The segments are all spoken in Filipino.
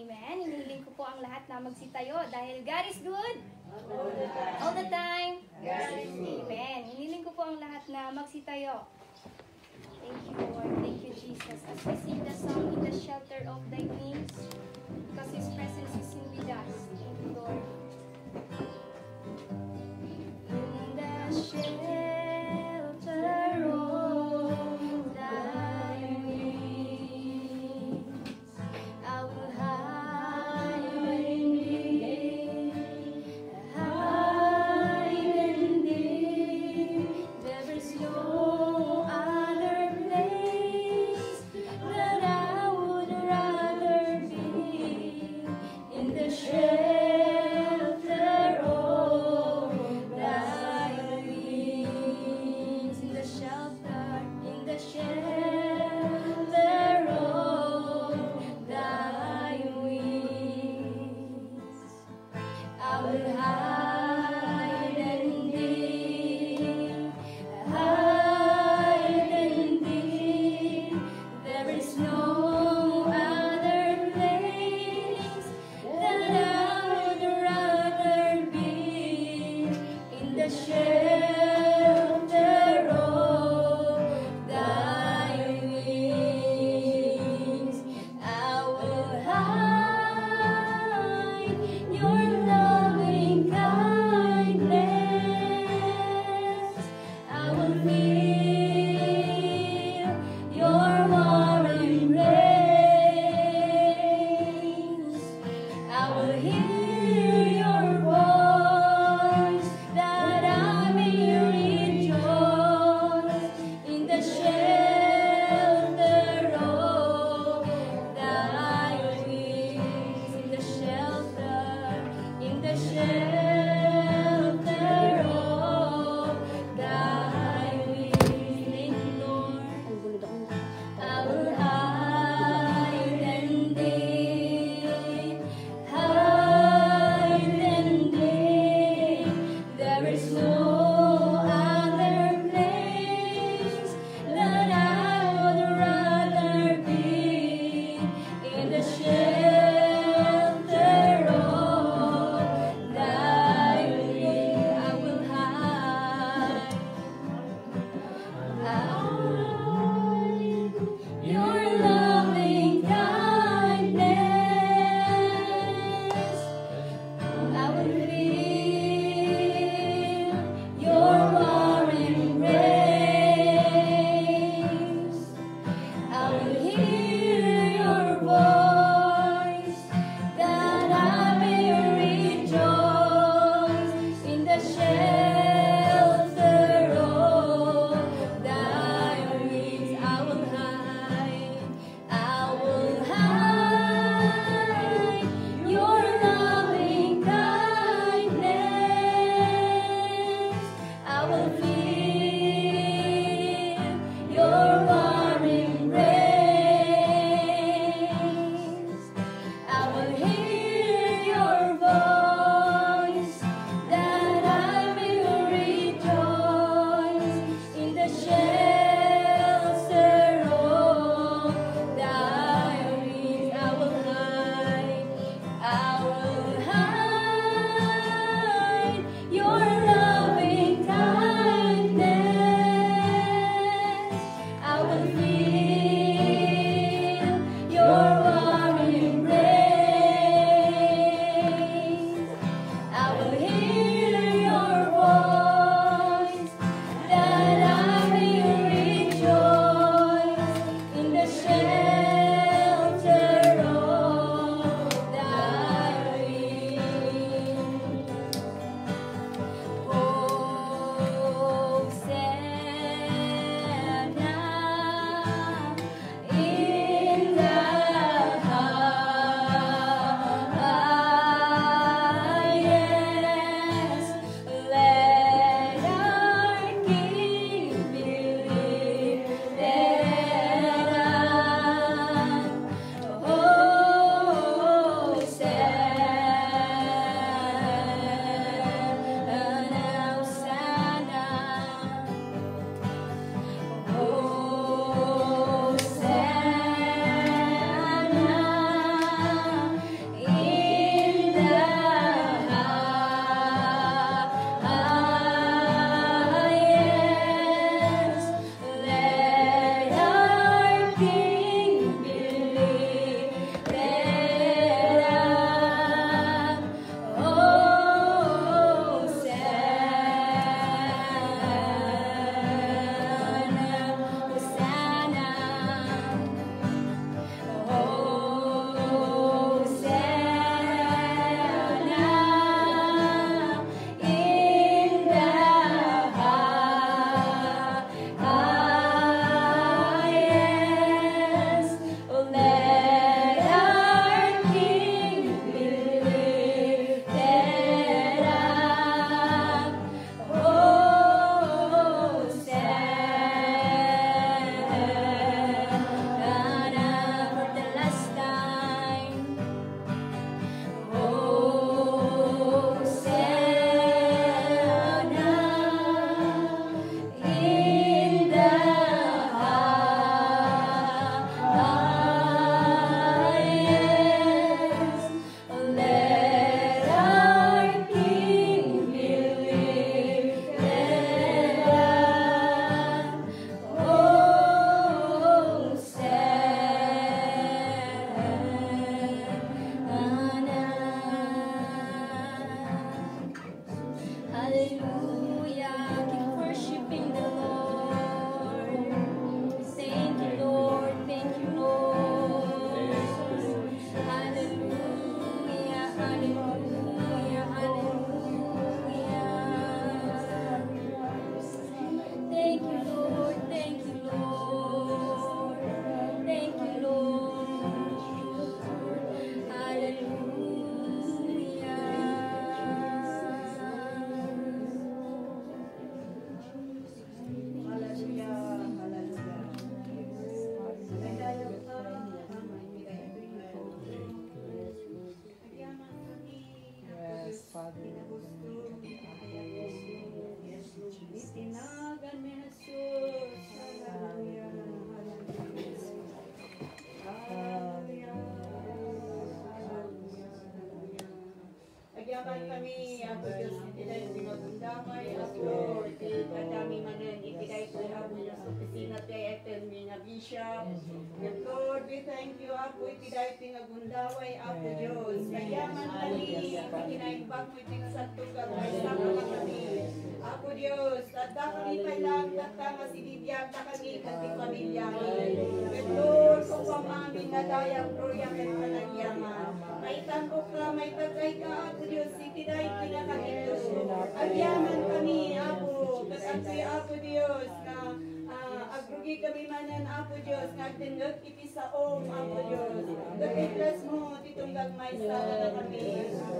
Amen. Inihiling ko po ang lahat na magsitayo dahil God is good. All the time. All the time. Amen. Inihiling ko po ang lahat na magsitayo. Thank you, Lord. Thank you, Jesus. As we sing the song in the shelter of thy wings, because His presence is in with us. Thank you, Lord. In the shelter mga bishop. And Lord, we thank you, Apo, itiday ko nga gundaway, Apo Diyos. Kayaman kami, itinaimbag mo iti santong gagawin sa mga kami. Apo Diyos, tata kami pa lang, tata nga sinibiyag na kami, kati pamilya And Lord, kung pamamin na dayang proyak at panagyaman. May tangkok ka, may patay ka, Apo Diyos, itiday pinakakito. Agyaman kami, Apo, katatoy, Apo Diyos, na ah, agrugi kami manan, Apo Diyos, nga tinggag iti sa om, Apo Diyos. Gagitlas mo, titunggang may sa na kami.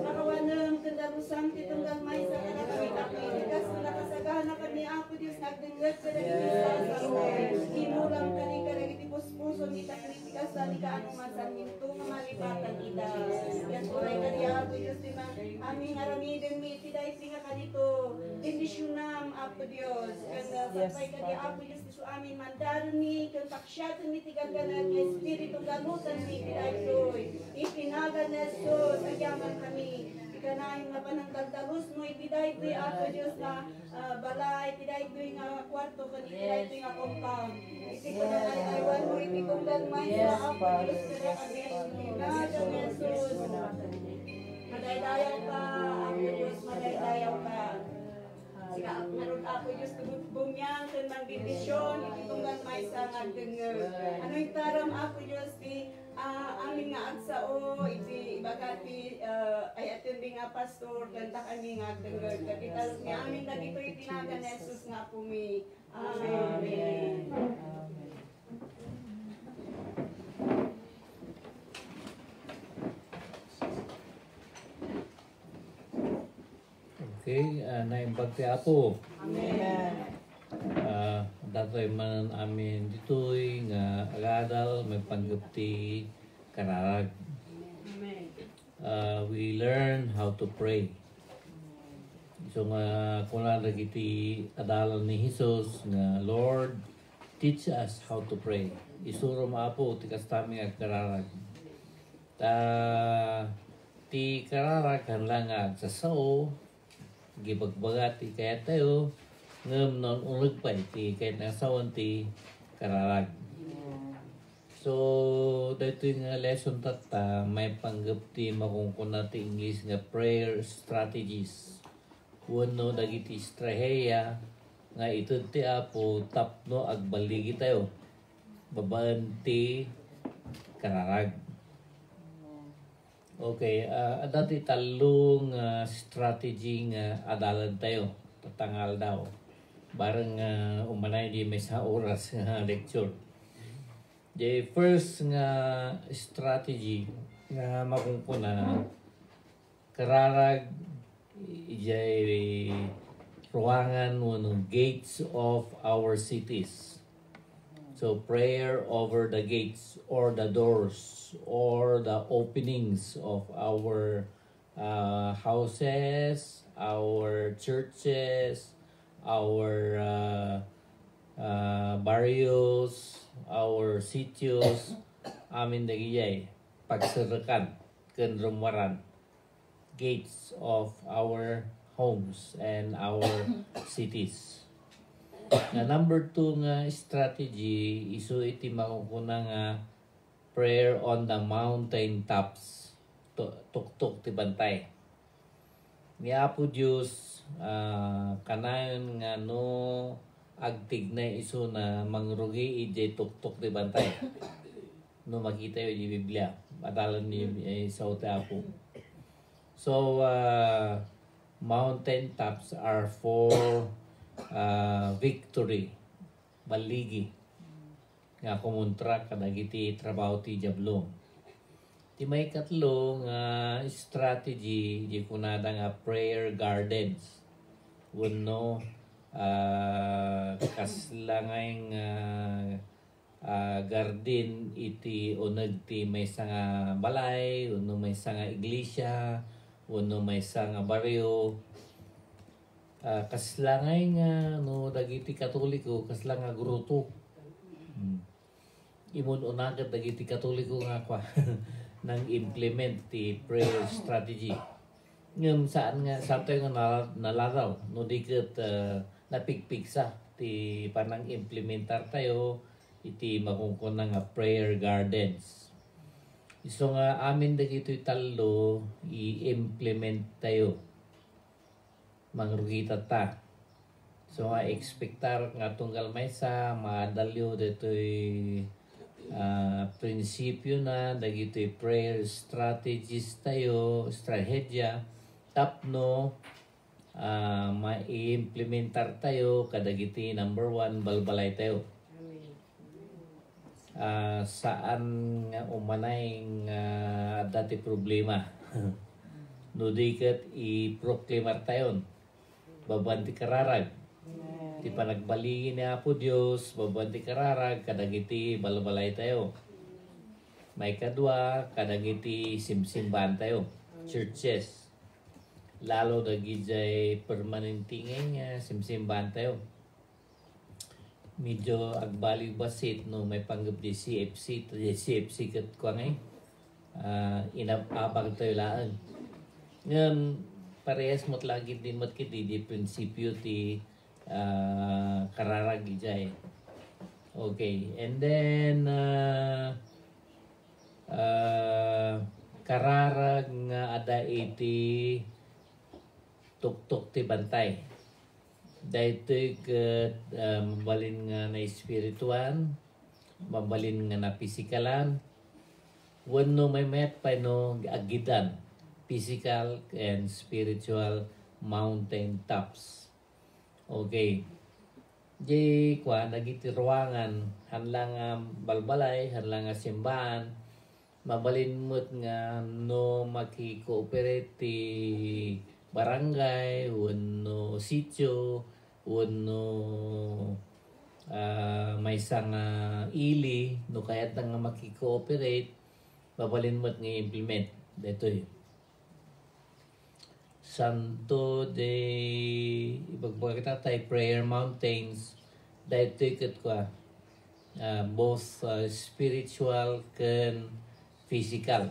Nakawanang kandarusang titunggang may sa na kami kami. Na nakasagana kami, Apo Diyos, nagtinggag ka na iti sa sa om. Himulang ka ni ka na iti puspuso, ni ta kritikas na ni ka anong masan, minto nga malipatan ita. Yan po ay kadi, Apo Diyos, di ba? Aming aramidin mi, tiday singa ka dito. Bendisyonam, Apo Diyos. Kanda sapay kadi, Apo Diyos, iso amin mandaron mi, kang paksyatan mi, tigaganat, nga espiritu ganutan mi, tiday soy. Ipinagan na sos, agyaman kami. Ikanahin nga pa ng dagdagos mo, itiday ko'y Apo Diyos na ah, balay, itiday ko'y nga kwarto, itiday ko'y nga compound. Iti ko na ay aywan mo, iti kong gagmay sa Apo Diyos, kaya kami, ipinagan na sos. Madaydayaw ka, Apo Diyos, madaydayaw ka. Sika, naroon ako Diyos, bumyang, tunang bibisyon, ititunggan may sa nga denger. Ano yung taram ako Diyos, di ah, amin nga agsao, iti ibagati, uh, ay atindi nga pastor, ganda kami nga denger. Kapital nga amin na dito itinaga na Jesus nga pumi. Amen. Amen. Okay, uh, naimbag ti Apo. Amen. Datoy man amin ditoy nga agadal may panggapti kararag. Amen. Uh, we learn how to pray. So nga kuna dagiti adalan ni Jesus nga Lord teach us how to pray. Isuro maapo ti kastami nga kararag. Ta ti kararag hanlang sa sao gibagbagati kaya tayo ngam non ulag pa iti kahit nasawan ti kararag. So, dito yung lesson tata, may panggap ti makungkuna ti English nga prayer strategies. Wano dagiti straheya nga ito ti apo tapno agbaligi tayo. Babaan ti kararag. Okay, uh, dati talong uh, strategy nga adalan tayo. Tatangal daw. Barang uh, umanay di may sa oras nga lecture. The first nga strategy nga makungkuna kararag ijay ruangan wano gates of our cities. So prayer over the gates or the doors or the openings of our uh, houses, our churches, our uh, uh, barrios, our sitios, amin dagiyay, pagsarakan, kenrumwaran, gates of our homes and our cities. Nga number two nga strategy, iso iti makukuna nga prayer on the mountain tops. Tu- Tuktok ti bantay. Ni Apo Diyos, ah, kanayon nga no agtig na iso na mangrugi ije tuktok ti bantay. No makita yun yung Biblia. Madalan ni eh, sa Apo. So, uh, mountain tops are for uh, victory, baligi, nga kumontra kadagiti trabaho ti Jablong. Ti may katlo nga strategy di kunada nga prayer gardens. Wano uh, kaslangay nga uh, garden iti unag ti may nga balay, uno may nga iglesia, uno may nga baryo, Ah, kaslangay nga no dagiti katoliko kasla nga gruto. Hmm. Imon unagat dagiti katoliko nga kwa nang implement ti prayer strategy. ngem saan nga sa tayo nga nal- nalaraw no di ket uh, napigpig sa ti panang implementar tayo iti makungkuna nga prayer gardens. Iso nga amin dagitoy talo i-implement tayo. Mangrugita ta. So nga expectar nga tunggal may sa madalyo ditoy ah, prinsipyo na dagitoy prayer strategies tayo strategya tapno ah ma-implementar tayo kadagiti number one balbalay tayo. Ah, saan nga umanay nga dati problema? No di ket i-proclaimar tayon. Babanti kararag ti panagbalingin ni Apo Dios babanti kararag kadagiti balbalay tayo. May kadwa kadagiti simsimbahan tayo churches. Lalo dagiti permanente nga simsimbahan tayo. Medyo agbali basit no may panggap di CFC di CFC kat kwa ngay uh, inabang tayo laan ngayon parehas mo't lagi din mo't di prinsipyo ti uh, kararag ijay okay and then uh, uh, kararag nga ada iti tuktok ti bantay. Dahito ket uh, mabalin nga na espirituan mabalin nga na pisikalan wenno may met pa no agidan physical and spiritual mountain tops okay. Di kwa nagiti ruangan hanlang balbalay hanlang nga simbahan. Mabalin mo't nga no maki-cooperate ti barangay, wano sityo, wano uh, may isang uh, ili, no kaya nga makikooperate, babalin mo't nga implement. Dito eh. Santo de ibagbaga kita tayo prayer mountains dahito ikat ko uh, both uh, spiritual can physical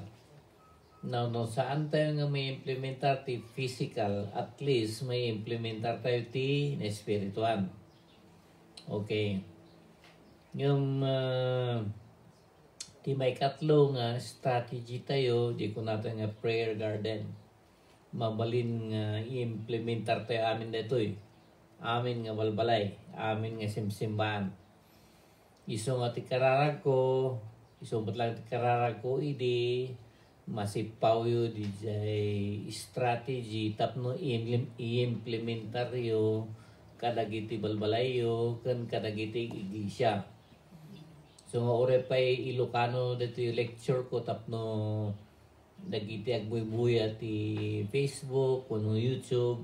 Now, no, saan tayo nga may implementar ti physical, at least may implementar tayo ti na spiritual. Okay. Yung uh, ti may katlo nga strategy tayo, di ko natin nga prayer garden. Mabalin nga i-implementar tayo amin dito eh. Amin nga balbalay, amin nga simsimbahan. Iso nga ti kararag ko, iso lang ti kararag ko, idi, masipaw yo di jay strategy tapno i-implementar yo kadagiti balbalayo kan kadagiti iglesia so nga ore pay Ilocano dito yung lecture ko tapno dagiti agbuy-buya ti Facebook kuno YouTube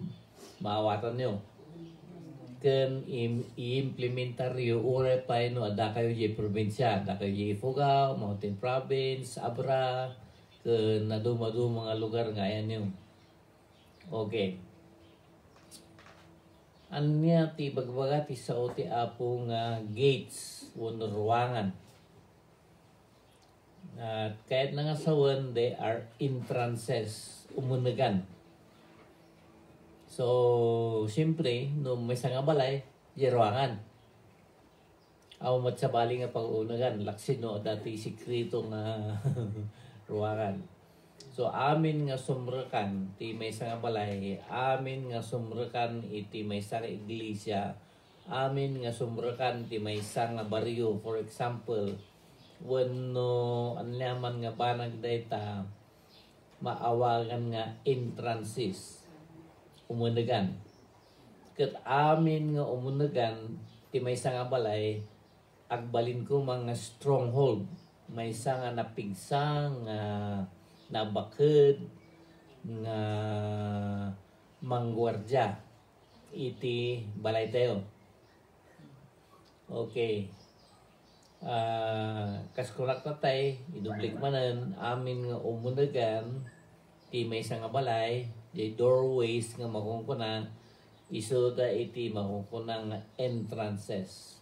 maawatan nyo kan i-implementar yo ore pay no? Ada kayo jay probinsya ada kayo jay Ifugao Mountain Province Abra ke naduma-duma mga lugar nga yan yung okay anya ti bagbaga ti sa ti apo nga gates wano ruangan at kahit na nga sa one they are entrances umunagan so siyempre no may nga balay di ruangan aw mat sa bali nga pag-unagan laksin no dati sikrito nga ruangan. So amin nga sumrakan ti may nga balay, amin nga sumrakan iti may nga iglesia, amin nga sumrakan ti may nga baryo. For example, when no anlaman nga banag data maawagan nga entrances umunagan. Kat amin nga umunagan ti may nga balay, agbalin ko mga stronghold may isa nga napigsang nga nabaked nga manggwardya iti balay tayo. Okay. Uh, kaskurak na tay, idublik manan, amin nga umunagan, ti may isa nga balay, di doorways nga makungkuna, isuda iti makungkuna nga entrances.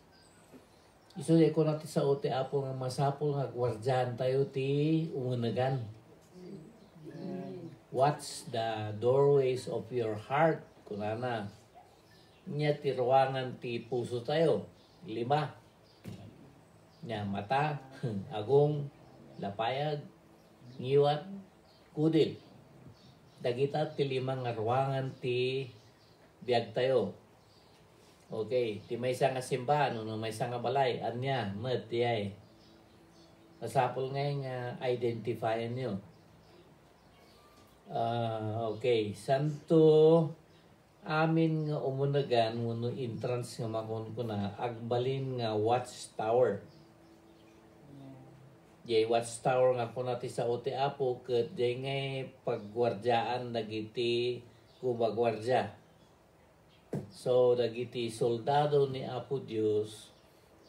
Iso ko natin sa ote apo nga masapol nga gwardyan tayo ti umunagan. Watch the doorways of your heart. Kunana. Nya ti ruangan ti puso tayo. Lima. Nya mata, agong, lapayag, ngiwat, kudil. Dagita ti limang nga ruangan ti biag tayo. Okay, ti may nga simbahan, no may nga balay, anya, met, tiyay. Masapol ngayon nga identify nyo. Ah, okay, santo amin nga umunagan wano entrance nga makon ko na agbalin nga watchtower. Jay watchtower nga ko nati sa ote apo ket jay nga paggwardyaan dagiti kubagwardya. So dagiti soldado ni Apo Dios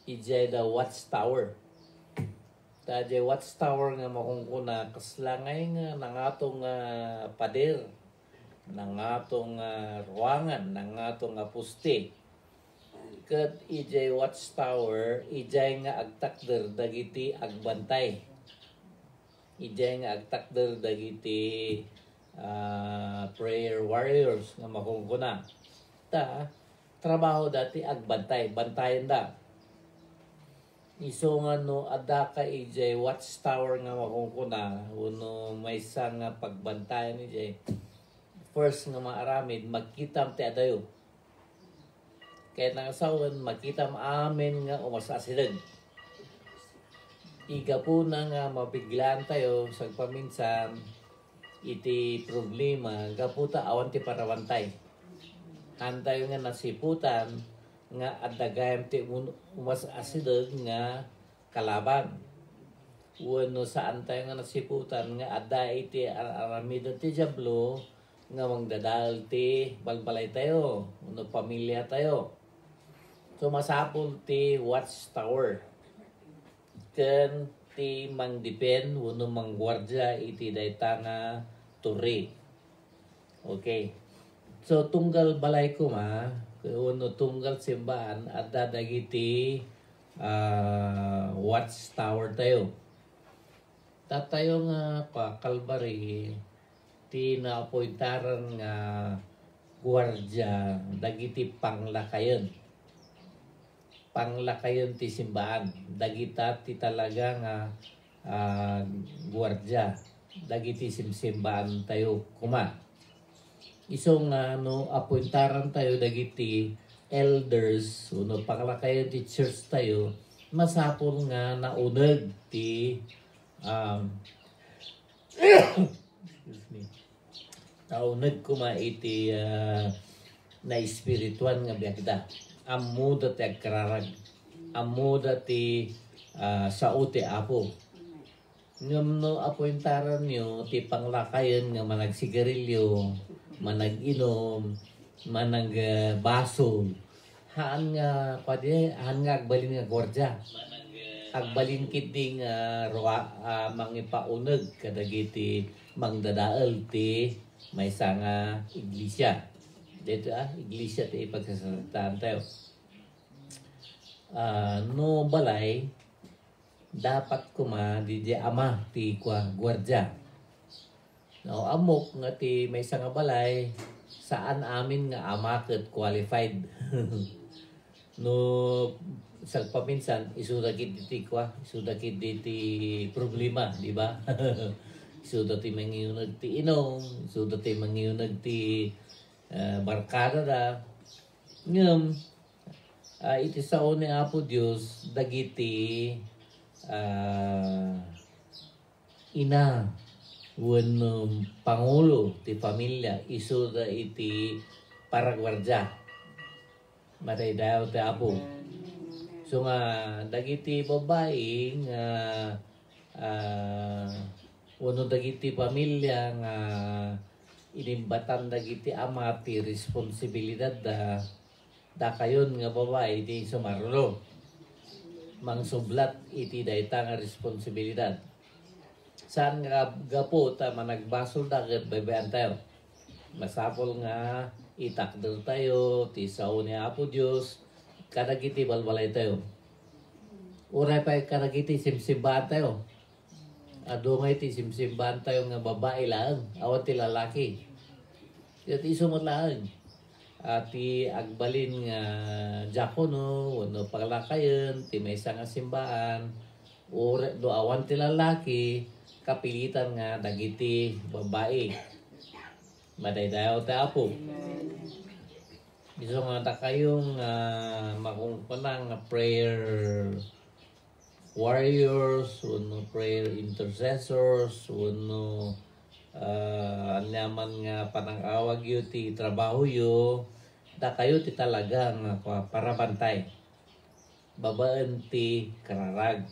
ijay the watchtower. Tadya watchtower nga makungkuna kaslangay nga nangatong uh, pader, nangatong uh, ruangan, nangatong uh, puste. Kat ijay watchtower, ijay nga agtakder dagiti agbantay. Ijay nga agtakder dagiti uh, prayer warriors nga makungkuna. Ta, trabaho dati agbantay, bantayan da iso nga no ada ka EJ watchtower nga makungkuna uno may nga pagbantayan ni Jay first nga maaramid magkita ti adayo kaya nang asawan magkita amin nga umasasidag iga po na nga mabiglaan tayo sa paminsan iti problema gaputa awan ti parawantay hantayo nga nasiputan nga adagayam ti umas asideg nga kalaban. Wano saan tayo nga nasiputan nga ada iti aramida ti jablo nga mangdadal ti balbalay tayo, uno pamilya tayo. So masapol ti watchtower. Ken ti mangdipen uno manggwardya iti dayta nga turi. Okay. So tunggal balay ko ma, uno tunggal simbahan at dadagiti uh, watchtower tayo. Tatayo nga pa kalbari ti naapointaran nga gwardya dagiti panglakayon. Panglakayon ti simbahan. Dagita ti talaga nga uh, gwardya. Dagiti simsimbahan tayo kuma. Isong uh, no apuntaran tayo dagiti elders. Uno pakalakayo ti church tayo. Masapol nga naunag ti um, excuse me. Naunag kuma iti uh, na espirituan nga biagda amuda ti agkararag amuda ti uh, sao ti apo ngam no apuntaran nyo ti panglakayan nga managsigarilyo manag-inom, manag uh, baso, haan nga, pwede, haan nga agbalin nga gordya. Agbalin kiti nga uh, uh, mangipaunag kadagiti mangdadaal ti may nga iglesia. Dito ah, iglesia ti ipagsasataan tayo. Uh, no balay, dapat kuma di ama ti kwa gwardya No, amok nga ti may nga balay saan amin nga amaket qualified. no sa paminsan isudakit diti kwa, isudakit diti problema, di ba? isuda ti mangyunag ti inom, isuda ti mangyunag ti uh, barkada da. Ngam, uh, iti sao ni Apo Dios dagiti uh, ina when um, pangulo ti pamilya isuda iti paragwardya matay daw ti apo so nga dagiti babae nga uh, uno dagiti pamilya nga inimbatan dagiti ama ti responsibilidad da da kayon nga babae di sumarlo mangsublat iti dayta nga responsibilidad saan nga gapo ta managbasol dagat bebean tayo. Masapol nga itakdal tayo, ti sao ni Apo Diyos, kadagiti balbalay tayo. Uray pa kadagiti simsimbahan tayo. Adungay ti simsimbahan tayo nga babae lang, awan ti lalaki. At isumot lang. At ti agbalin nga jakono, wano paglakayan, ti may nga simbahan, ure, do awan ti lalaki, kapilitan nga dagiti babae. Madaydayaw ti apo. Gusto nga ta kayong uh, makungkunang nga prayer warriors, uno prayer intercessors, uno uh, anyaman nga panangawag yu ti trabaho yu, da kayo ti talagang uh, para bantay. Babaan ti kararag.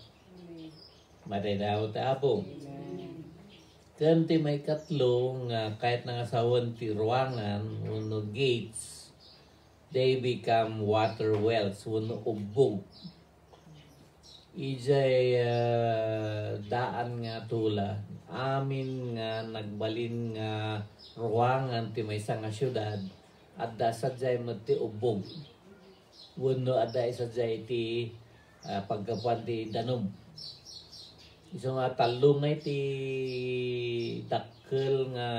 Madaydaw ti apo. Kan ti may katlo nga kahit nga asawan ti ruangan, uno gates, they become water wells wano ubog ijay uh, daan nga tula. Amin nga nagbalin nga ruangan ti may nga syudad. At da sadyay mo ti ubog. Wano at da sadyay ti uh, pagkapuan ti danom iso nga talungay ti dakkel nga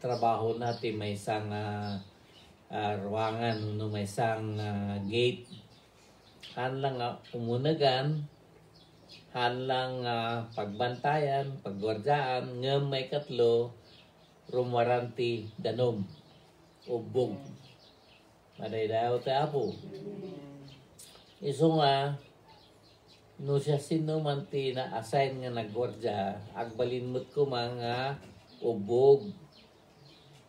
trabaho na ti may nga uh, ruangan. No may isang uh, gate hanlang uh, umunagan. Hanlang uh, pagbantayan pagwardyaan ng may katlo rumaranti danom. Ubog maday daw ta apo. Iso nga no siya sino man ti na assign nga nagwardya agbalinmot ko mga ubog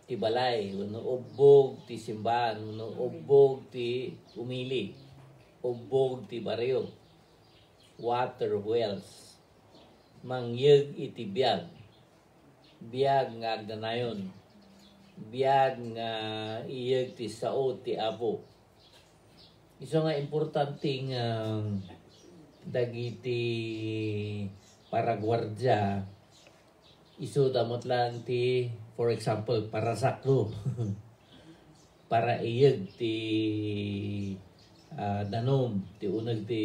ti balay, uno ubog ti simbahan, uno ubog ti umili, ubog ti baryo, water wells, mangyag iti biyag, biyag nga ganayon, biyag nga iyag ti sao ti apo. Iso nga importante nga dagiti paragwardya iso damot lang ti for example para sakto para iyag ti uh, danom ti unag ti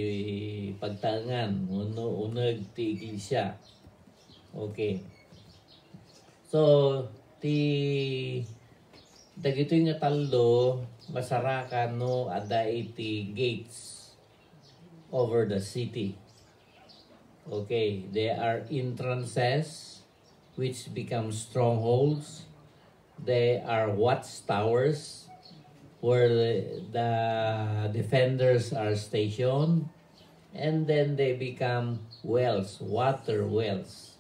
pagtangan uno unag ti iglesia. Okay. So ti dagito nga taldo masarakan no ada iti gates over the city. Okay they are entrances which become strongholds. They are watchtowers where the, defenders are stationed. And then they become wells, water wells,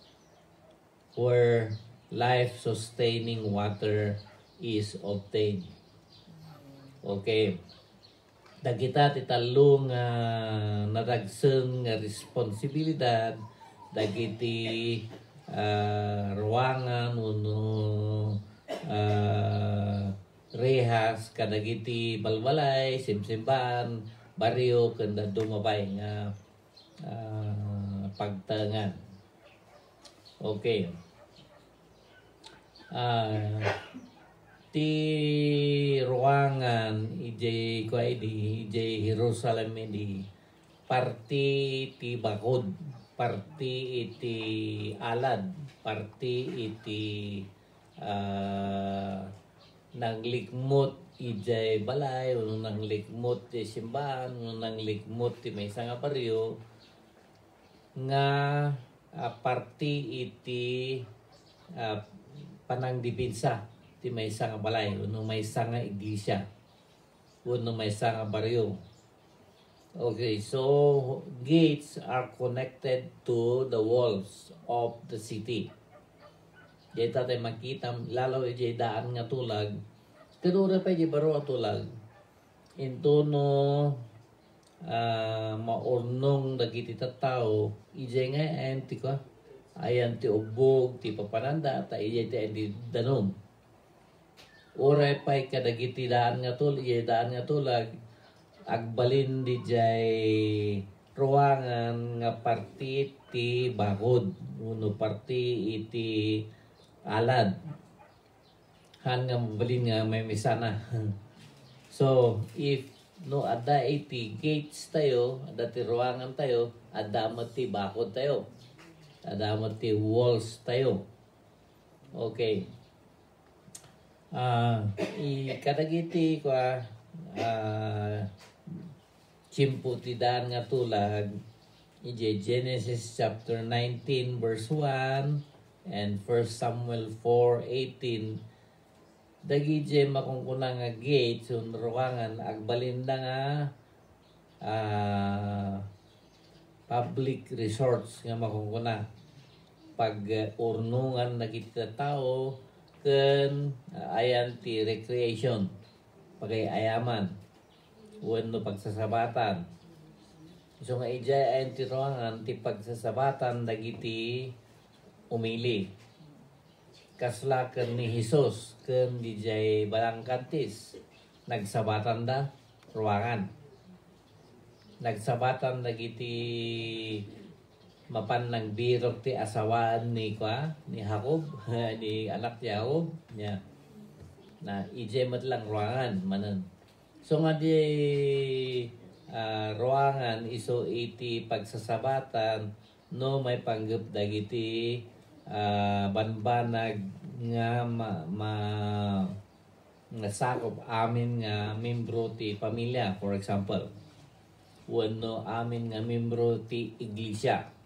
where life-sustaining water is obtained. Okay. Dagita ti talong uh, nadagsen nga responsibilidad dagiti uh, ruangan uno uh, rehas kadagiti balbalay simsimban baryo kanda dumabay nga uh, pagtangan. Okay uh, ti ruangan ij ko di Jerusalem di parti ti bakod parti iti alad, parti iti uh, nanglikmot ijay balay, uno nanglikmot ti simbahan, uno nanglikmot ti may nga baryo, nga uh, parti iti uh, panangdipinsa ti may nga balay, uno may nga iglesia, uno may nga baryo. Okay, so gates are connected to the walls of the city. Dito tayo makita, lalo yung daan nga tulag. Kanura pa yung baro tulag. Into no uh, maurnong dagiti tao, ije nga enti ko. Ayan ti ubog, ti papananda, ta ije ti enti danom. Oray pa kadagiti daan nga tul, ije daan nga tulag, agbalin di jay ruangan nga parti ti bagod uno parti iti alad. Han nga mabalin nga may misana so if no ada iti gates tayo ada ti ruangan tayo ada ti bakod tayo. Adamot ti walls tayo. Okay. Ah, i kadagiti ko ah chimpo ti daan nga tulag. Genesis chapter 19 verse 1 and 1 Samuel 4:18 dagi je makungkuna nga gate sun ruangan agbalinda nga ah public resorts nga makungkuna pag uh, urnungan na kita tao ken uh, ayan ti recreation pagay ayaman wenno pagsasabatan. So nga ija ayan ti ruangan ti pagsasabatan dagiti umili. Kasla ken ni Hesus ken DJ Balangkantis. Nagsabatan da ruangan. Nagsabatan dagiti mapan ng birok ti asawaan ni kwa ni Jacob ni anak ni Jacob niya na ije lang ruangan manan. So nga di ah, ruangan iso iti pagsasabatan no may panggap dagiti ah, banbanag nga ma, ma nga sakop amin nga membro ti pamilya for example wano amin nga membro ti iglesia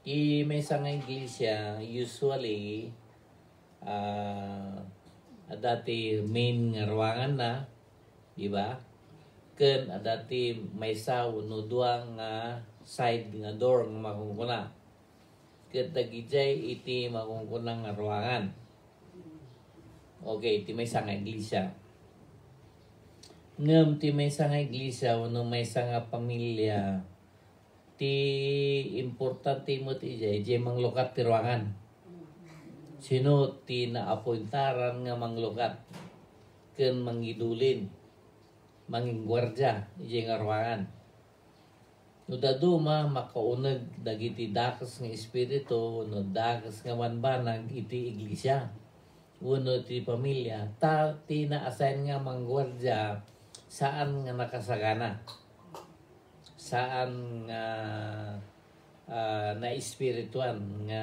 I may sa nga iglesia, usually, ah dati main nga ruangan na, di ba? Ken dati may sa no duang nga side nga door nga makungkuna. Ken dagijay iti makungkuna nga ruangan. Okay, iti may nga iglesia. Ngam ti may nga iglesia, no may nga pamilya, ti importante mo ti jay jay manglukat ti ruangan. Sino ti naapointaran nga manglukat ken mangidulin manging gwardya jay nga ruangan. No daduma makaunag dagiti dakas nga espiritu no dakas nga manbanag iti iglesia. Uno ti pamilya ta ti na-assign nga manggwardya saan nga nakasagana saan nga ah, na espirituan nga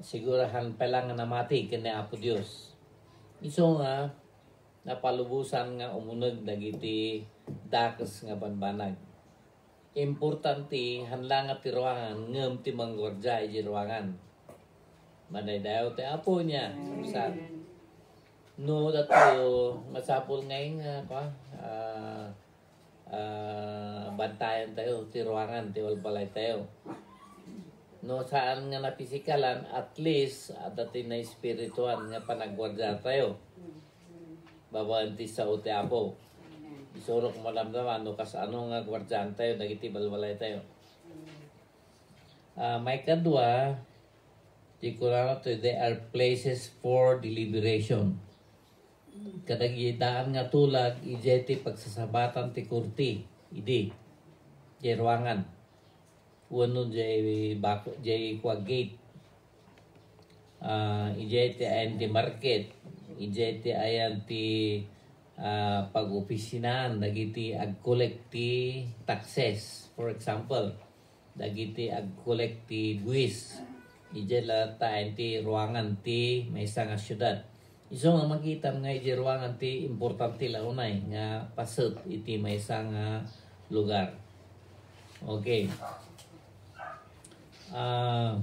sigurahan pa lang nga namati kani Apo Dios. Iso nga napalubusan nga umunag dagiti dakas nga banbanag. Importante hanlang nga ti ruangan ngem ti manggwardya iti ruangan. Manay dayo ti apo niya. Sa no dato masapol ngayon nga pa ah ah, bantayan tayo, ti ruangan, ti walbalay tayo. No, saan nga na pisikalan, at least, at atin na espirituan nga panagwardya tayo. Babanti sa uti apo. Isuro ko malamdaman, no, kas ano nga gwardyan tayo, nagiti balbalay tayo. Ah, may kadwa, di ko lang to, they are places for deliberation. Kadagidaan nga tulag ijeti pagsasabatan ti kurti idi jay ruangan wano jay bako jay kwa gate. Uh, ijeti ayan ti market ijeti ayan ti ah, pag-opisinahan dagiti ag-collect ti taxes for example dagiti ag-collect ti buwis ijela ta ayan ti ruangan ti may nga syudad Iso nga makita nga iti ruangan ti importante launay nga pasut iti may isang lugar. Okay. Ah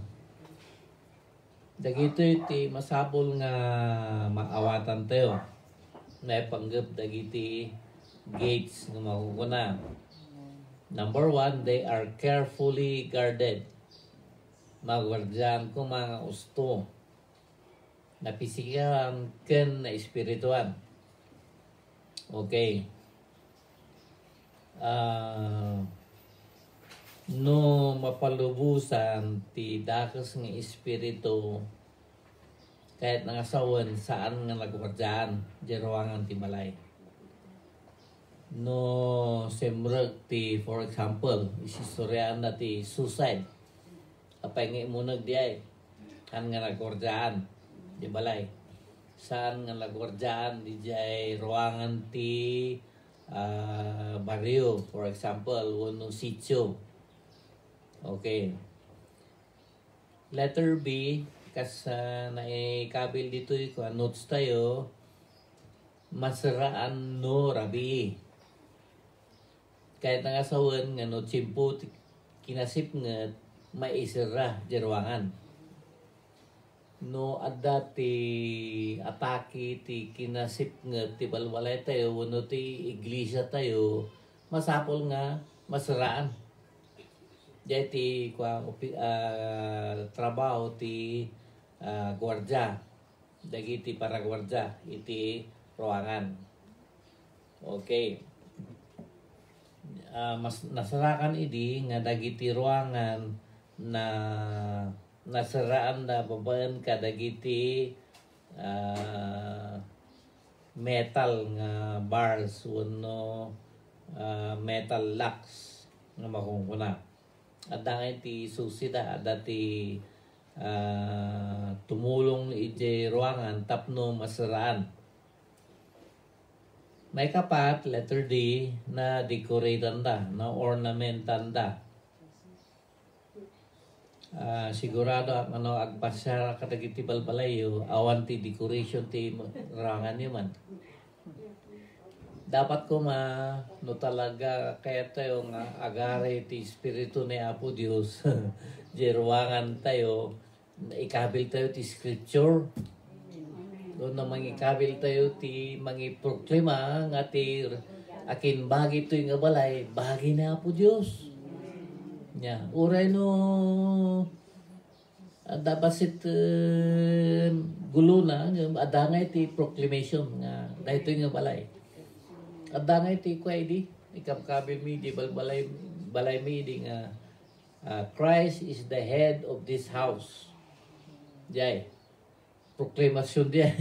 dagito iti masabol nga maawatan tayo. Na panggap dagiti gates nga makukuna. Number one, they are carefully guarded. Magwardyan ko mga usto na pisikalan ken na espirituan. Okay. Ah no mapalubusan ti dakas nga espiritu kahit nga sawan saan nga nagwardyan di ruangan ti balay. No semrag ti for example isistoryahan na ti suicide. Apay nga imunag di ay kan nga nagwardyan di balay. Saan nga nagwardyan di jay ruangan ti ah, barrio for example wano sitio Okay. Letter B, kas uh, naikabil dito ko notes tayo, masaraan no rabi. Kahit nga sawan nga no chimpo kinasip nga maisira jarwangan. No adda ti atake ti kinasip nga ti balwalay tayo wano ti iglesia tayo masapol nga masaraan. Ti kwa, ah, trabaho ti ah, gwardya. Dagiti para gwardya. Iti ruangan. Okay. Ah, mas nasarakan idi nga dagiti ruangan na nasaraan na babaen ka dagiti ah, metal nga bars wano ah, metal locks nga makungkuna at dangay ti susida at ti ah, tumulong iti ruangan tapno masaraan may kapat, letter D, na decoratean da, na ornamentan da. Ah, sigurado ang ano agpasya kadagiti balbalayo awan ti decoration ti rangan niyo. Dapat ko ma no talaga kaya tayo nga agare ti espiritu ni Apo Dios. di ruangan tayo ikabil tayo ti scripture. Doon na mangikabil tayo ti mangiproklima nga ti akin bagi to nga balay, bagi na Apo Dios. Nya, uray no ada basit uh, gulo na nga adangay ti proclamation nga dahito nga balay. Adangay ti kway di ikapkabil mi di balbalay balay mi di nga ah, Christ is the head of this house. Jay. Proklamasyon di.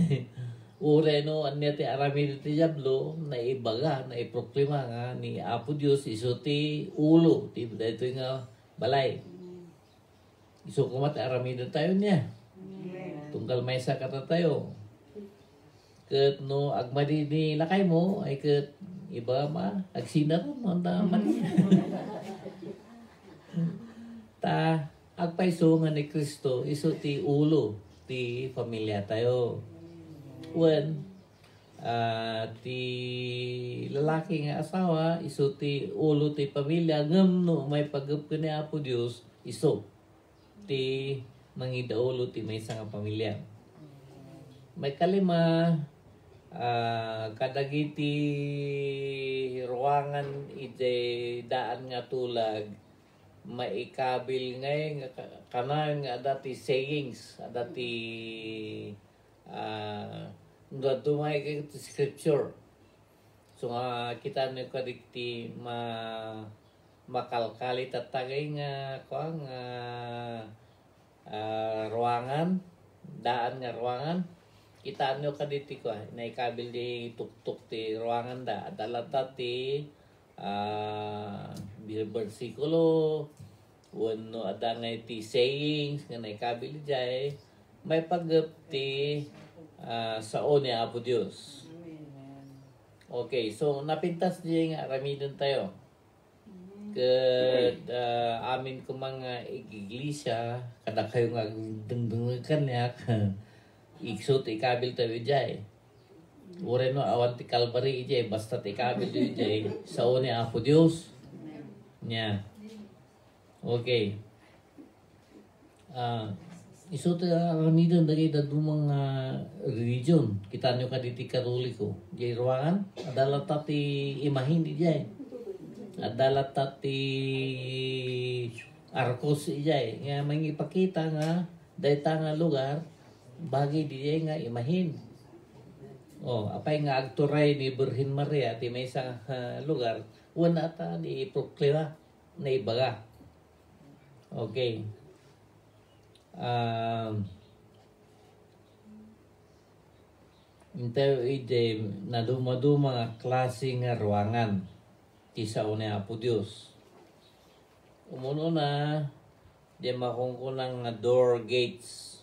Ure no anya ti Diablo na ibaga na iproklima nga ni Apo Dios iso ti ulo ti dahito nga balay. Iso kumat arami tayo niya. Tunggal may sa kata tayo. Ket no agmadi ni lakay mo ay ket iba ma agsina mo manda man. Ta agpaiso nga ni Kristo iso ti ulo ti pamilya tayo. When ah, ti lalaki nga asawa iso ti ulo ti pamilya ngem no may pagap ni Apo Dios iso ti mangidaulo ti may nga pamilya. May kalima ah kadagiti ruangan iti daan nga tulag maikabil ngay nga ka- kanan nga dati sayings dati ah uh, dumay kay scripture. So nga kita ni kadikti ma makalkali tatagay nga kuang nga ah, ruangan daan nga ruangan. Kita nyo kaditi ko naikabil di tuktok ti ruangan da. Adalata ti ah bersikulo wano adangay ti sayings nga naikabil jay. May pagap ti ah, sao ni Apo Dios okay so napintas di nga ramidon tayo. Ket ah, amin ko mga iglesia kada kayo nga dengdengan ya iksot ikabil tayo jay. Ure no awan ti Calvary ije basta ti ikabil jay sao ni Apo Dios nya. Okay iso ti ramidon dagay dadumang uh, religion kita nyo kaditi katoliko jay ruangan adalah ti imahin di jay adalah ti arkos ijay nga mangipakita nga dayta nga lugar bagi di jay nga imahin. Oh apay nga agturay ni Birhen Maria ti may isang ah, lugar wala ta ni proklima na ibaga okay um Intayo ide na dumaduma nga klase nga ruangan kisa ni Apo Dios. Umuno na di makungkunang nga door gates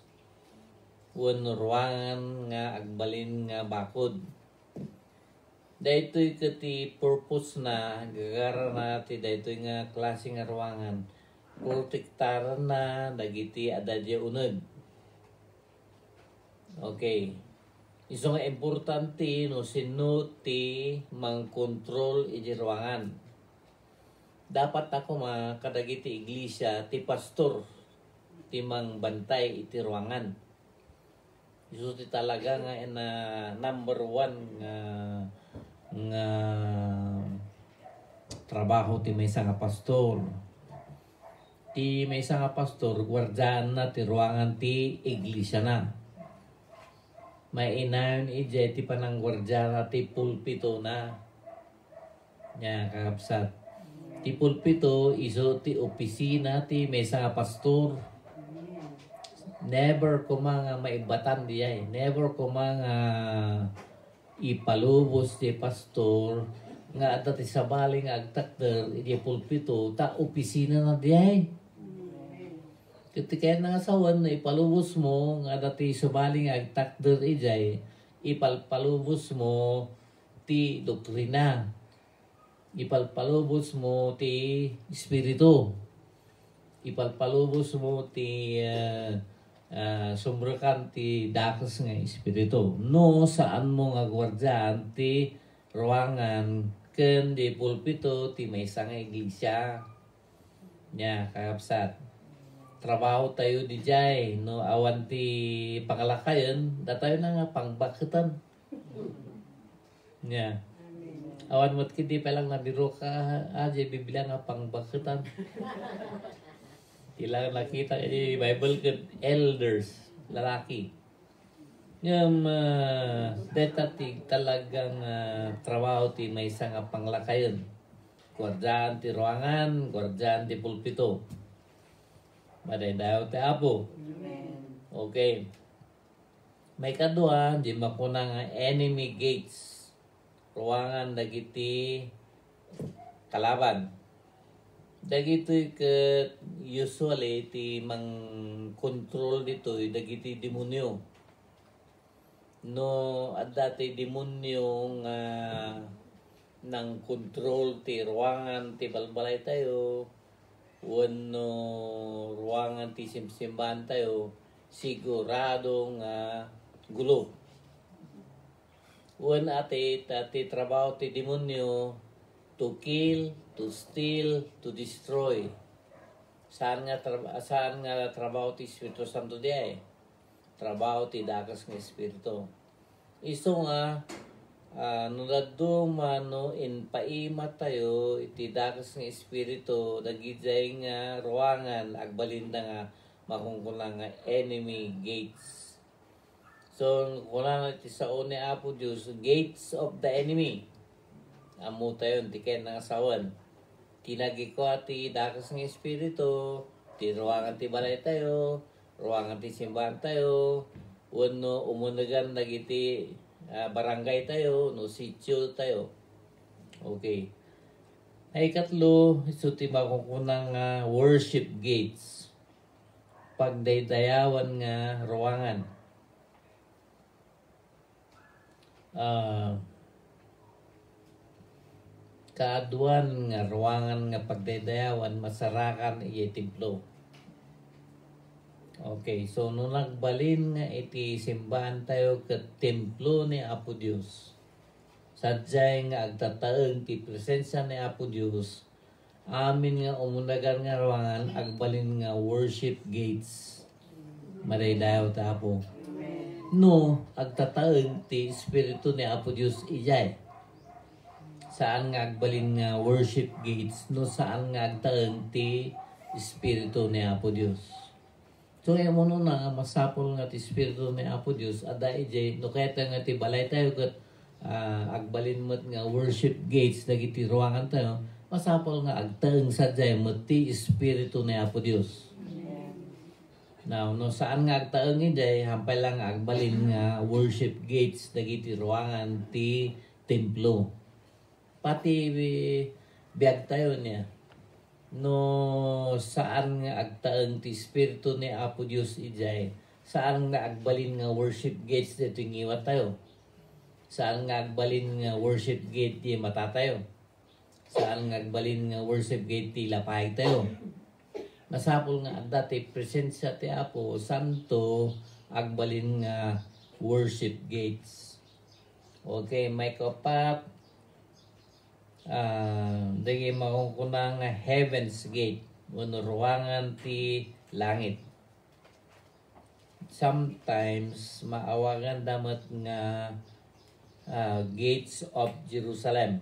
wen ruangan nga agbalin nga bakod. Daytoy kati purpose na gagara na ti daytoy nga klase nga ruangan protektaran na dagiti adadya uneg. Okay. Iso nga importante no sino ti mang-control iti ruangan. Dapat ako ma kadagiti iglesia ti pastor ti mang bantay iti ruangan. Iso ti talaga nga na number one nga nga trabaho ti may nga pastor. Ti may nga pastor, gwardyan na ti ruangan ti iglesia na may inayon ije ti panang gwardyana ti pulpito na nya kakapsat ti pulpito iso ti opisina ti mesa nga pastor never ko mga maibatan diya eh. never ko mga ipalubos ti pastor nga at ti sabaling agtakder iti pulpito ta opisina na diya eh. Ketika nga sawan na ipalubos mo nga dati subaling agtakder ijay ipalpalubos mo ti doktrina ipalpalubos mo ti espiritu ipalpalubos mo ti uh, uh, sumbrakan ti dakas nga espiritu no saan mo nga gwardyan ti ruangan ken di pulpito ti may nga iglesia. Nya kakapsat trabaho tayo di jay no? Awan ti pangalakayan da tayo na nga pangbakitan. Nya. Awan mo't kiti pa lang nabiro ka aja bibilang nga pangbakitan ilang nakita di Bible kat elders lalaki yung uh, deta ti talagang uh, trabaho ti may isang panglakayan gwardyan ti ruangan gwardyan ti pulpito madaydayaw ti Apo. Okay. May kadua, di makuna nga enemy gates. Ruangan dagiti kalaban. Dagiti ke usually ti mang control dito dagiti demonyo. No at dati demonyo nga nang control ti ruangan ti balbalay tayo wano ruangan ti simsimbahan tayo siguradong uh, gulo. Wan ate ti trabaho ti demonyo to kill, to steal, to destroy. Saan nga, saan nga trabaho ti Espiritu Santo di ay? Trabaho ti dakas ng Espiritu. Iso nga, uh, nunaddo mano in paima tayo iti dakas nga espiritu dagijay nga ruangan agbalinda nga makungkuna nga enemy gates so kuna iti sao ni Apo Diyos gates of the enemy amo tayo ti ken nga sawan tinagi ko ati dakas nga espiritu ti ruangan ti balay tayo ruangan ti simbahan tayo wano umunagan dagiti uh, barangay tayo, no sitio tayo. Okay. Ay katlo, isuti makukunang uh, worship gates. Pagdaydayawan nga ruangan. Uh, kaaduan nga ruangan nga pagdaydayawan masarakan iya templo. Okay, so nung nagbalin nga iti simbahan tayo ka templo ni Apo Dios. Sadyay nga agtataeng ti presensya ni Apo Dios. Amin nga umunagan nga ruangan agbalin nga worship gates. Maraydayo ta Apo. No, agtataeng ti espiritu ni Apo Dios ijay. Saan nga agbalin nga worship gates no saan nga agtaeng ti espiritu ni Apo Dios. So ay mo na masapol nga ti espiritu ni Apo Dios ada ije no kaya nga ti balay tayo kat uh, agbalin mo nga worship gates dagiti ruangan tayo masapol nga agtaeng sadyay mo ti espiritu ni Apo Dios. Now, no saan nga agtaeng ije hampay lang agbalin nga worship gates dagiti ruangan ti templo. Pati biag tayo niya. No saan nga agtaeng ti espiritu ni Apo Dios ijay? Saan nga agbalin nga worship gates dito ngiwat tayo? Saan nga agbalin nga worship gate ti mata tayo? Saan nga agbalin nga worship gate ti lapay tayo? Masapol nga adda ti presensya ti Apo santo agbalin nga worship gates. Okay, may kapat ah dagi makukuna nga heaven's gate uno ruangan ti langit. Sometimes maawagan damat nga ah, gates of Jerusalem.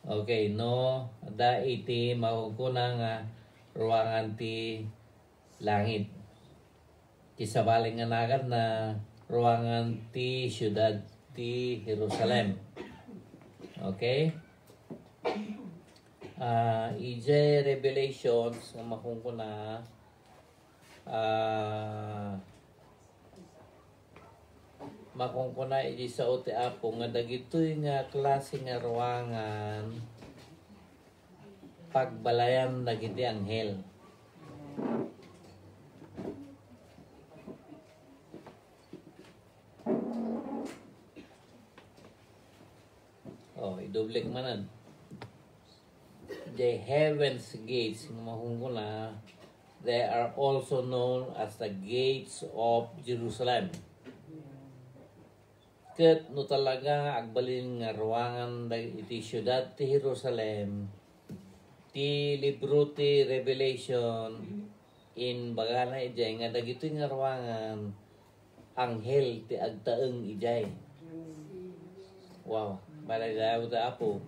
Okay, no, da iti makukuna nga ruangan ti langit. Ti sabaling nga nagan na ruangan ti syudad ti Jerusalem. Okay? Ah, EJ Revelations nga makukuna ah makungkuna iti sa uti apo nga dagitoy nga klase nga ruangan pagbalayan dagiti anghel. Oh, idublik manan. The heavens gates. Nga makungkuna they are also known as the gates of Jerusalem. Ket no talaga agbalin nga ruangan iti syudad ti Jerusalem ti libro ti Revelation in bagana ijay nga dagito nga ruangan anghel ti agtaeng ijay. Wow malagaw da apo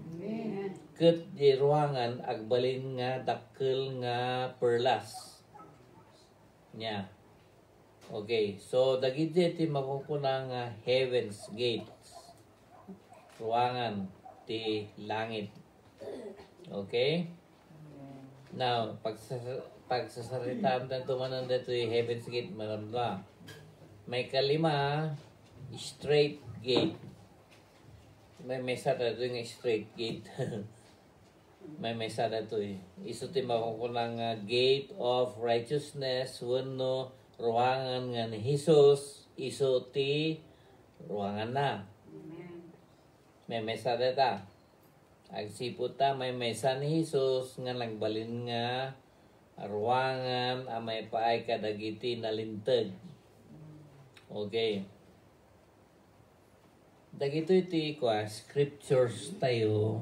ket di ruangan agbalin nga dakkel nga perlas nya Okay, so dagiti ti makukuna nga heaven's gates. Ruangan ti langit. Okay? Now, pag pagsasaritaan tayo tumanan dito yung heaven's gate, maramda. May kalima, straight gate. May mesa dito yung straight gate. may mesa dito eh. Iso ti makukuna nga gate of righteousness, wano, ruangan nga ni Jesus iso ti ruangan na. May mesa data. Agsipot ta may mesa ni Jesus nga nagbalin nga ruangan a may paay kadagiti nalintag. Okay. Dagito iti kwa scriptures tayo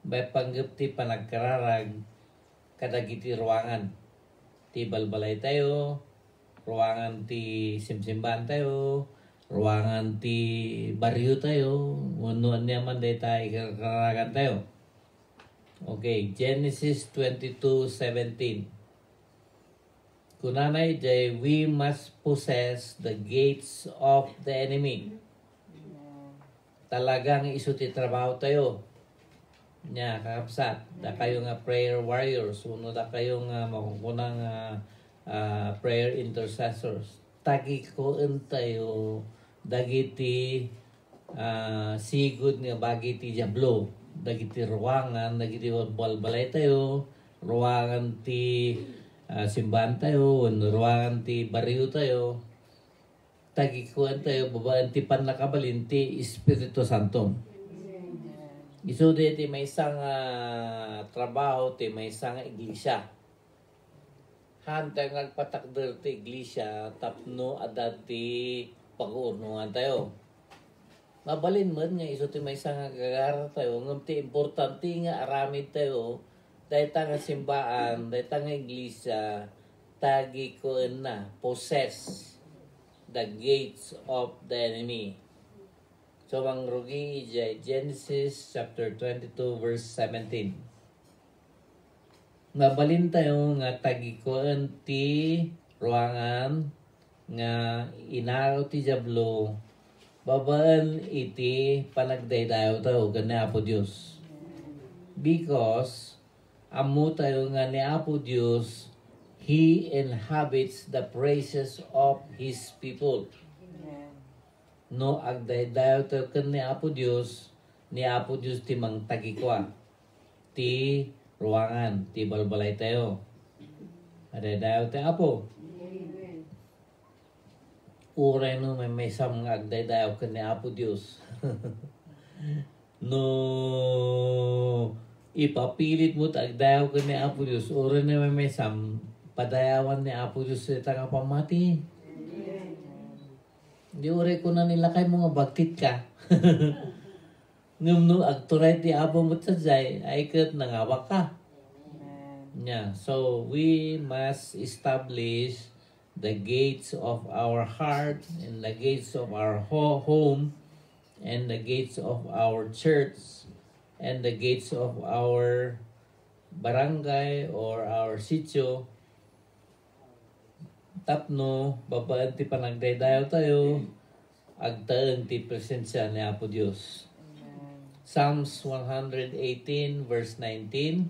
by panggap ti panagkararag kadagiti ruangan. Ti balbalay tayo, ruangan ti simsimban tayo, ruangan ti baryo tayo, unuan niya man day tayo, kakaragan tayo. Okay, Genesis 22:17. Kunanay jay we must possess the gates of the enemy. Talagang isuti trabaho tayo. Nya kakapsat, da kayo nga prayer warriors, uno da kayo nga makukunang uh, uh, prayer intercessors. Tagi ko tayo. Dagiti uh, sigud nga bagiti diablo. Dagiti ruangan dagiti balbalay tayo. Ruangan ti uh, simbahan tayo. Ruangan ti baryo tayo tagikuan tayo babaan ti panlakabalin Espiritu Santo. Iso di ti may isang uh, trabaho ti may isang iglesia. Hantay nagpatakder ti iglesia tapno adati pag-uurnungan tayo. Mabalin man nga iso ti may nga gagar tayo ngam ti importante nga aramid tayo dahil nga simbaan dahil nga iglesia tagi ko na possess the gates of the enemy. So ang rugi Genesis chapter 22 verse 17 mabalin tayo nga tagikuan ti ruangan nga inaraw ti Diablo babaan iti panagdaydayo tayo gani Apo Dios because amo tayo nga ni Apo Dios He inhabits the praises of His people. No, agdaydayo tayo kan ni Apo Dios ni Apo Dios ti mang tagikwa ti ruangan ti balbalay tayo. Adaydayo tayo Apo uray no may may sam nga agdaydayaw ka ni Apo Dios. no ipapilit mo tagdayaw ka ni Apo Diyos, oro na may mesam, padayawan ni Apo Diyos sa tanga pamati. Di ore ko na nila kay mga bagtit ka. Ngum no agturay ti Apo mo sa jay, ay kat nangawak ka. Yeah, so we must establish the gates of our heart and the gates of our ho- home and the gates of our church and the gates of our barangay or our sitio tapno babaan ti panagdaydayo tayo. Agtaan ti presensya ni Apo Dios Psalms 118 verse 19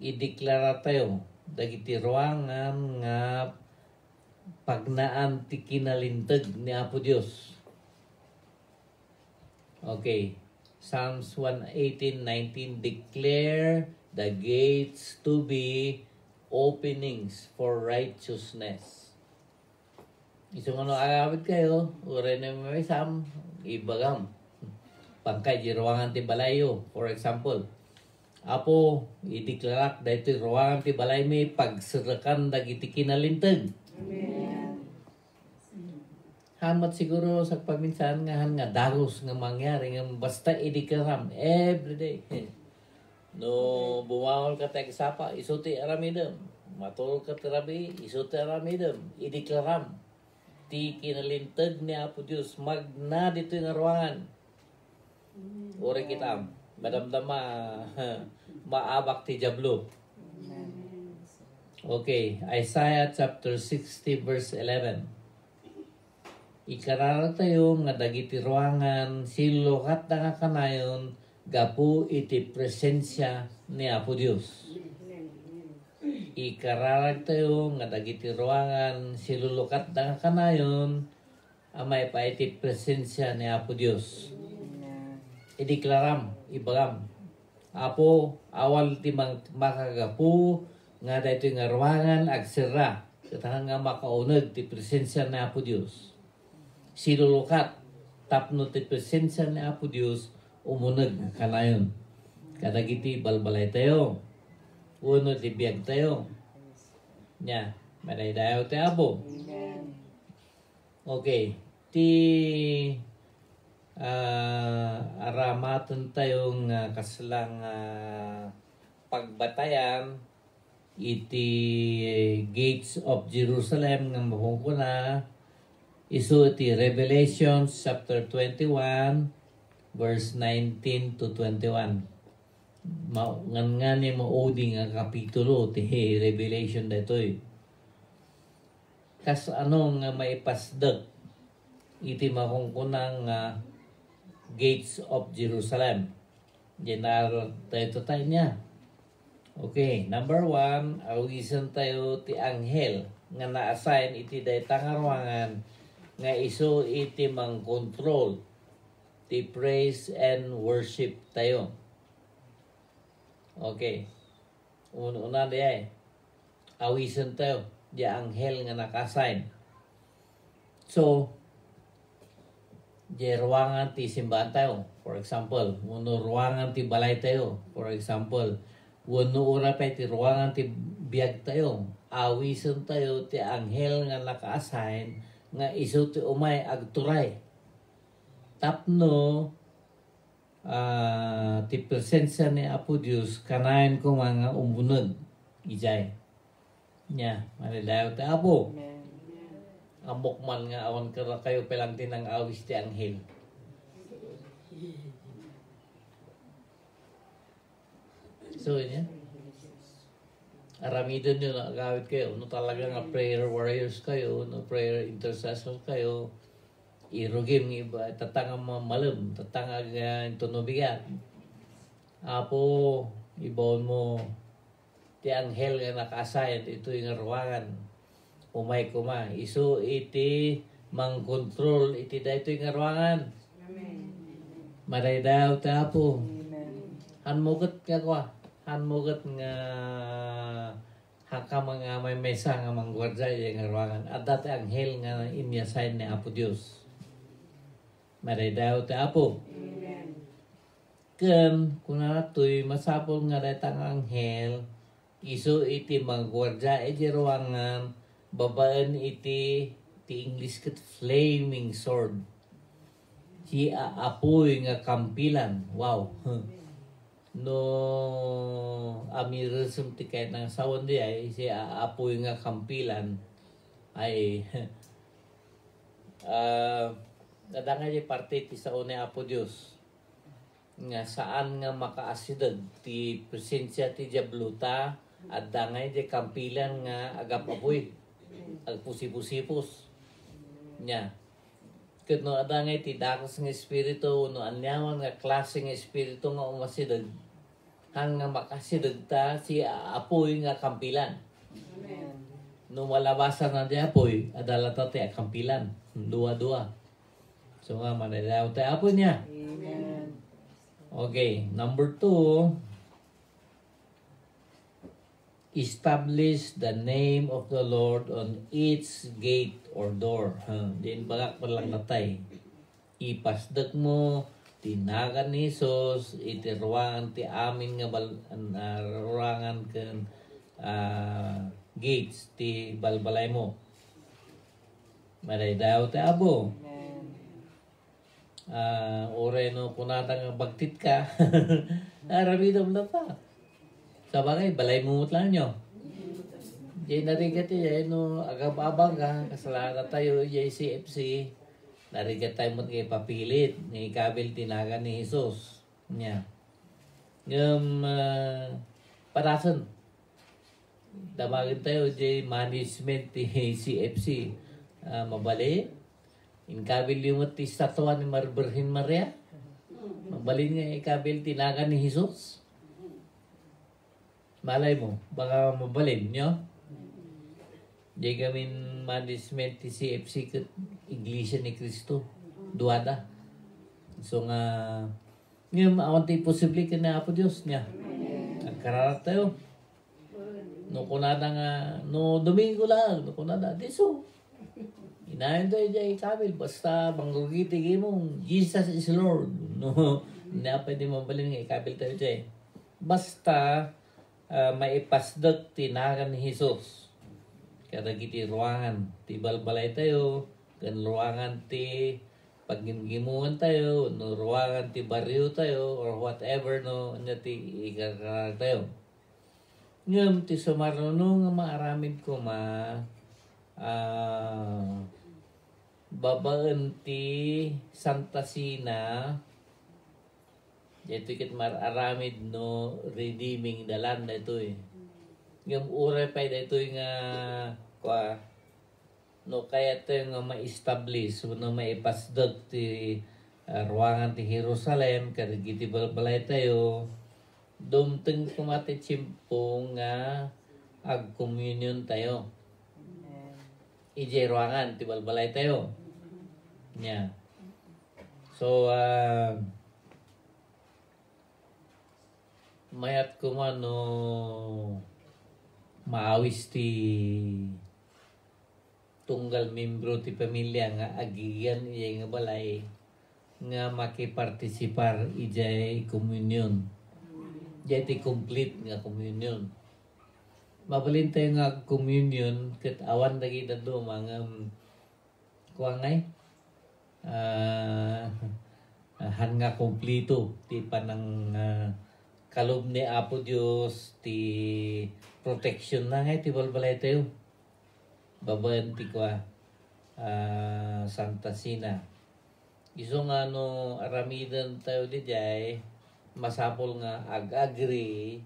ideklara tayo dagiti ruangan nga pagnaan ti kinalintag ni Apo Dios Okay. Psalms 118:19 declare the gates to be openings for righteousness. Isang ano agawid kayo, ure na may sam, ibagam. Pangkay di ruangan ti balayo, for example. Apo, idiklarak dahito ruangan ti balay may pagsirakan dagiti kinalintag. Hamat siguro sa paminsan nga han nga dagos nga mangyari nga basta idikaram everyday. No bumawal ka tag sapa isuti aramidem. Matulog ka terabi isuti aramidem. Idikaram. Ti kinalintag ni Apo Dios magna dito nga ruangan. Ore kita madamdama maabak ti jablo. Okay, Isaiah chapter 60 verse 11. Ikarara tayo nga dagiti ruangan silukat na nga kanayon gapu iti presensya ni Apo Dios. Ikararag tayo nga dagiti ruangan silulukat na kanayon amay pa iti presensya ni Apo Dios. Idiklaram, ibagam. Apo, awal ti makagapu nga dayto nga ruangan agsira. Katahan nga makaunag ti presensya ni Apo Dios silulukat tapno ti presensya ni Apo Dios umunag kanayon kadagiti balbalay tayo. Uno ti biyag tayo. Nya maday dayo ti Apo okay. Ti ah aramatan tayong uh, kaslang ah, pagbatayan iti gates of Jerusalem nga mahungkuna. Isu ti Revelation chapter 21 verse 19 to 21. Ma ngan nga ni maudi nga kapitulo ti Revelation datoy. Kas ano nga maipasdag iti mahungkunang nga gates of Jerusalem. General tayo tayo niya. Okay, number one, awisan tayo ti anghel nga na-assign iti daytang ruangan nga iso iti mang control ti praise and worship tayo. Okay. Una-una di ay. Awisan tayo. Di anghel nga nakasign. So, di ruangan ti simbahan tayo. For example, uno ruangan ti balay tayo. For example, uno ura pa ti ruangan ti biyag tayo. Awisan tayo ti anghel nga naka-assign nga iso ti umay agturay. Tapno ah ti presensya ni Apo Dios kanayon ko mga umunod ijay. Nya, manilayo ti Apo. Amok man nga awan ka ra kayo pelang tinang awis ti anghel. So, yun Aramidon nyo na gawit kayo. No talaga nga prayer warriors kayo, no prayer intercessors kayo. Irugim iba, tatanga malam, tatanga nga tunubigan. Apo, ibon mo, ti anghel nga nakasayan, ito yung ruangan. Umay kuma, iso iti mang control, iti da ito yung ruangan. Maray daw tapo. Hanmugat ka kwa. Hanmugat nga haka mga may mesa nga manggwardya yung ruangan. At dati anghel nga inyasign ni Apo Dios. Maray daw tapo. Ken, kung natoy, masapol nga datang anghel, iso iti manggwardya iti ruangan, babaan iti ti English kat flaming sword. Si aapoy nga kampilan. Wow. no amirism ti kahit ng sawan di ay si aapoy nga kampilan ay uh, dadangay di parte ti sa une apo Dios nga saan nga makaasidag ti presensya ti Diabluta at dangay di kampilan nga agapapoy agpusipusipos nya ket no adangay ti dakas nga espiritu no anyawan nga klase nga espiritu nga umasidag hang nga makasidag ta si apoy nga kampilan. No malabasan na di apoy adala ta ti kampilan. Dua-dua so nga manadaw ta apoy niya okay number two establish the name of the Lord on each gate or door. Huh? Din bagak pa lang natay. Ipasdak mo, tinagan ni Jesus, iti ruangan ti amin nga bal, uh, ruangan kan uh, gates ti balbalay mo. Maray daw ti abo. Uh, ore no kunata nga bagtit ka. Arabidom na pa. Sa bagay, balay mo lang nyo. Jay narigat eh, no, agab-abang ka, kasalanan tayo, jay CFC, narigat tayo mo kay papilit, ni kabil tinagan ni Jesus. Nya. Yung, uh, parasan, damagin tayo, jay management ti CFC, uh, mabali, in kabil yung ti statwa ni Marberhin Maria, mabalin nga ikabil tinagan ni Jesus. Malay mo, baka mabalin nyo. Di gamin management ti CFC kat Iglesia ni Cristo. Duada. So nga, ngayon awan tayo posible ka na Apo Diyos niya. Nagkararat tayo. No kunada nga, no Domingo lang, no kunada, diso. Inayon tayo dyan ikabil, basta manggugiti mong Jesus is Lord. No, hindi pwede mabalin nga ikabil tayo dyan. Basta, uh, maipasdag tinagan ni Jesus. Kada kiti ruangan, ti balbalay tayo, kan ruangan ti paggingimuan tayo, no ruangan ti baryo tayo, or whatever no, na ti ikakarag tayo. Ngayon, ti sumarunong nga maaramid ko ma uh, babaan ti Santa Sina ito kit mararamid no redeeming the land na ito eh. Yung ure pa ito nga kwa no kaya ito nga ma-establish no maipasdag ti uh, ruangan ti Jerusalem kada giti balbalay tayo dumteng kumati chimpo nga ag communion tayo. Ije ruangan ti balbalay tayo. Yeah. So uh, mayat ko man no maawis ti tunggal membro ti pamilya nga agigan iya nga balay nga makipartisipar ijay communion ijay ti complete nga communion mabalin tayo nga communion kat awan dagi dado mga kuangay uh, han nga kompleto ti panang uh, kalob ni Apo Dios ti protection na nga ti balbalay tayo. Babayan ti kwa uh, Santa Sina. Iso nga no aramidan tayo di jay masapol nga ag-agree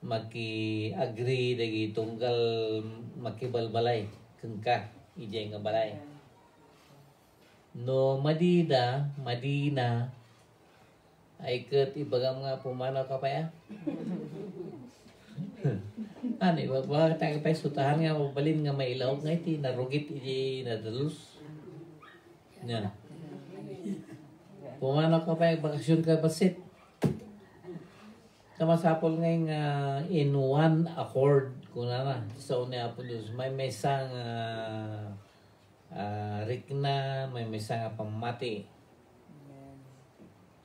maki-agree dagi tunggal makibalbalay kengka ijay nga balay. No madida, madina, ay kat ibagam nga pumanaw ka pa ya. ano, iba ba tayo pa sutahan nga mabalin nga may ilaw nga iti narugit iti nadalus. Yan. Pumanaw ka pa yung bakasyon ka basit. Kamasapol nga nga in one accord kung na na sa una apo Diyos. May may isang uh, uh, rikna, may may isang pamati.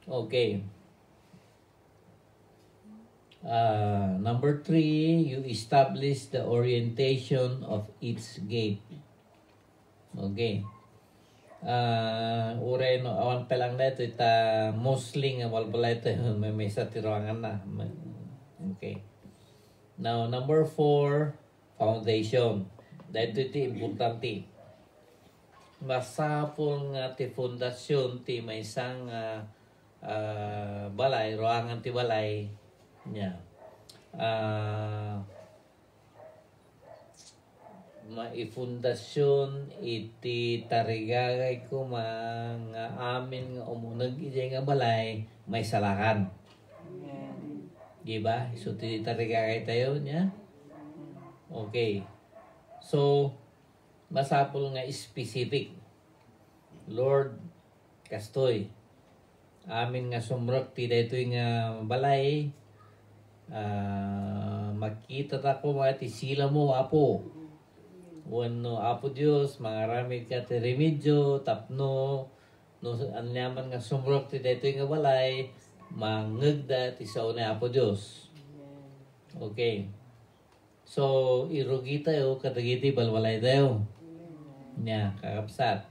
Okay. Uh, number three, you establish the orientation of each gate. Okay. Uh, uray no awan pa lang na ito ita mostly nga walbala ito may may sa tiruangan na. Okay. Now, number four, foundation. Dahil ito importante. Masapol nga ti fondasyon ti may isang uh, uh, balay, ruangan ti balay niya. Uh, maifundasyon iti tarigagay ko mga amin nga umunag iti nga balay may salakan. Diba? So, tarigagay tayo niya. Okay. So, masapol nga specific. Lord, kastoy. Amin nga sumrok ti dito nga balay. Uh, makita ta ko mga ti sila mo, apo. Wano, apo Diyos, mga ramid ka ti remedyo, tapno, no, ano naman nga sumrok ti dito nga balay, mangagda ti sa una apo Diyos. Okay. So, irugi tayo, katagiti balwalay tayo. Nya, kakapsat.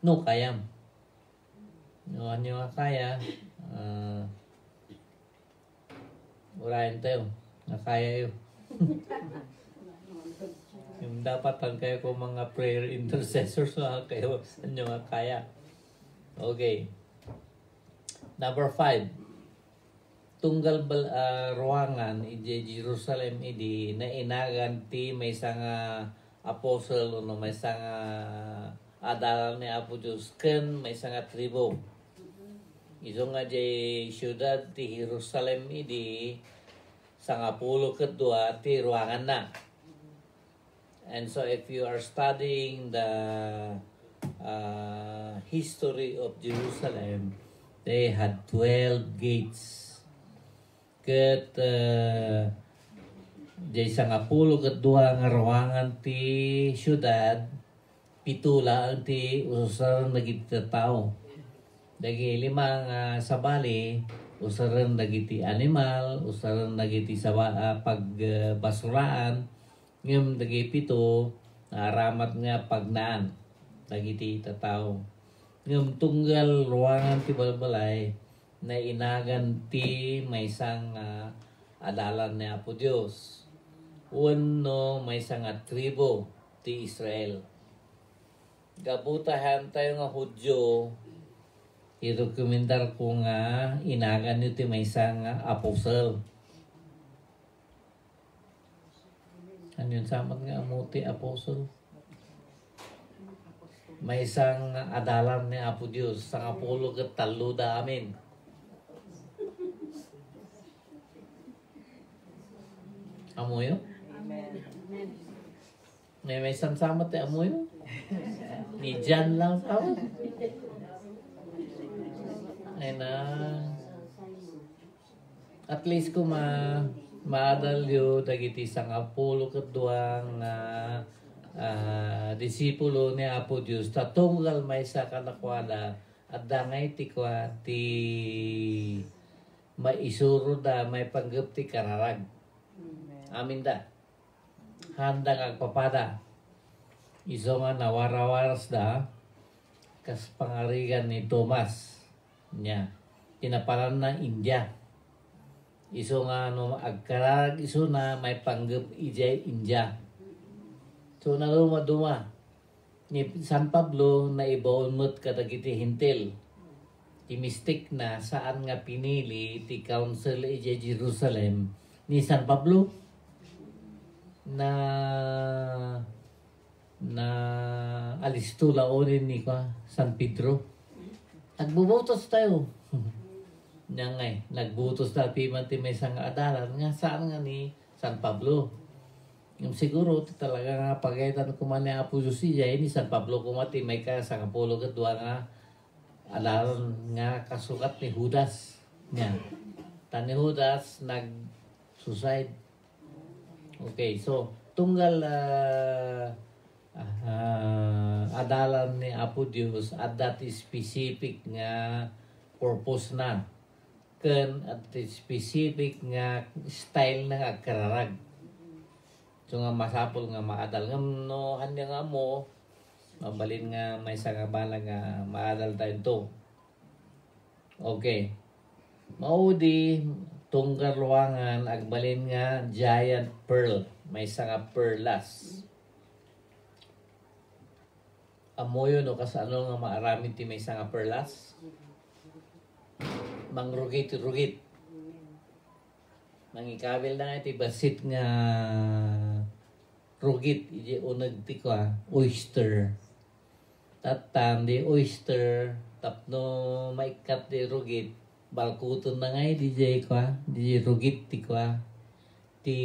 No, kayam. No, nga kaya? Uh, urayan tayo. Nakaya yun. yung dapat ang kayo ko mga prayer intercessors na kayo nga kaya. Okay. Number five tunggal bal uh, ruangan ije Jerusalem idi na inagan ti may sanga apostle no may sanga adalan ni Apo Diyos ken may sanga tribo iso nga jay syudad ti Jerusalem idi sanga pulo kedua ti ruangan na. And so if you are studying the uh, history of Jerusalem they had 12 gates. Ket uh, jay sangapulo ket duha nga ruangan ti syudad pitula ang ti usaran dagiti tao. Dagi lima nga sabali usaran dagiti animal usaran dagiti sa uh, pagbasuraan. Ngem dagi pito naramat nga pagnaan dagiti tao ngem tunggal ruangan ti balbalay na inagan ti may isang uh, adalan ni Apo Diyos. Uno may isang tribo ti Israel. Gabutahan tayo nga Hudyo, i-documentar ko nga inagan nyo ti may uh, apostle. Ano yun samat nga amuti apostle? May isang adalan ni Apo Diyos sa apulo kat talo da amin. Amoyo? Amen. May may samsamat eh amoyo? Ni Jan lang sa Ay na. At least ko ma maadalyo dagiti sang apulo ket duang uh, disipulo ni Apo Dios tatunggal may sa kanakwada at dangay ti kwa ti maisuro da may panggap ti kararag amin da. Handa kag papada. Iso nga nawarawaras da kas pangarigan ni Thomas niya. Tinaparan na India. Iso nga no agkarag iso na may panggap ijay India. So na duma ni San Pablo na ibaon mo't kadagiti hintil. Imistik na saan nga pinili ti Council ijay Jerusalem ni San Pablo na na alistula onin ni ka San Pedro. Nagbubutos tayo. Nya nga eh, nagbutos na piman ti may sang adalan nga saan nga ni San Pablo. Yung siguro talaga nga pagaitan ko man ni Apo Josiya ni San Pablo kumati may ka sa kapulo kat duwa nga adalan nga kasukat ni Judas. Nya. Tani Judas nag suicide Okay, so tunggal uh, uh, adalan ni Apo Dios at that specific nga purpose na ken at specific nga style ng agkararag. So nga masapol nga maadal nga no hanya nga mo mabalin nga may nga bala nga maadal tayo to. Okay. Maudi tunggal ruangan agbalin nga giant pearl may nga perlas. Amoyo no kasano nga maarami ti may nga perlas mangrugit-rugit. Mangikabil na iti basit nga rugit iti unag ti ko oyster. Tatan di oyster tapno maikat di rugit balkuton na nga di jay ko di rugit ti ko ti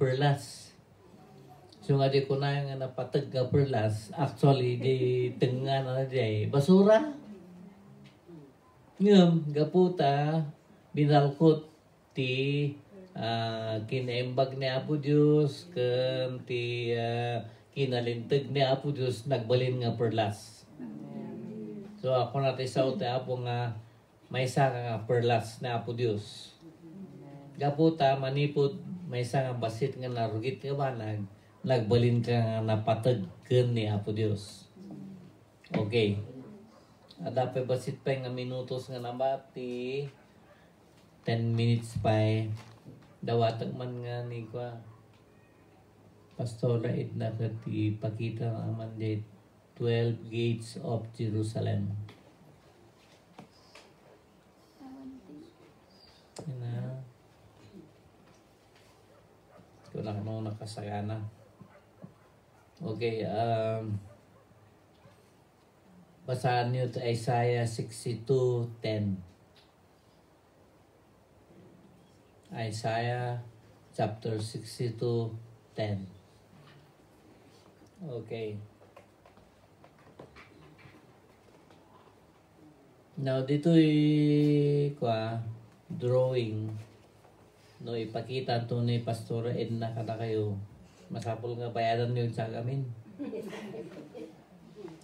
perlas. So nga di ko na nga napatag ka perlas actually di tenga na di basura. Ngam, gaputa, binalkot ti uh, kinaimbag ni Apo Diyos, kan ti uh, kinalintag ni Apo Diyos, nagbalin nga perlas. So ako na ti sa ti Apo nga may isa nga perlas ni Apo Diyos. Gaputa, manipod, may isa nga basit nga narugit nga banag, nagbalin ka nga napatag ni Apo Diyos. Okay. Ada pa basit pa nga minutos nga nabati. 10 minutes pa dawatag man nga ni kwa Pastora Edna kati pakita nga man 12 gates of Jerusalem. Yan na. Ito na kamo nakasagana. Okay, um, Basahan niyo ito Isaiah 62.10. Isaiah chapter 62.10. Okay. Now, dito kwa drawing no ipakita to ni Pastor Edna kada kayo masapol nga bayaran niyo sa amin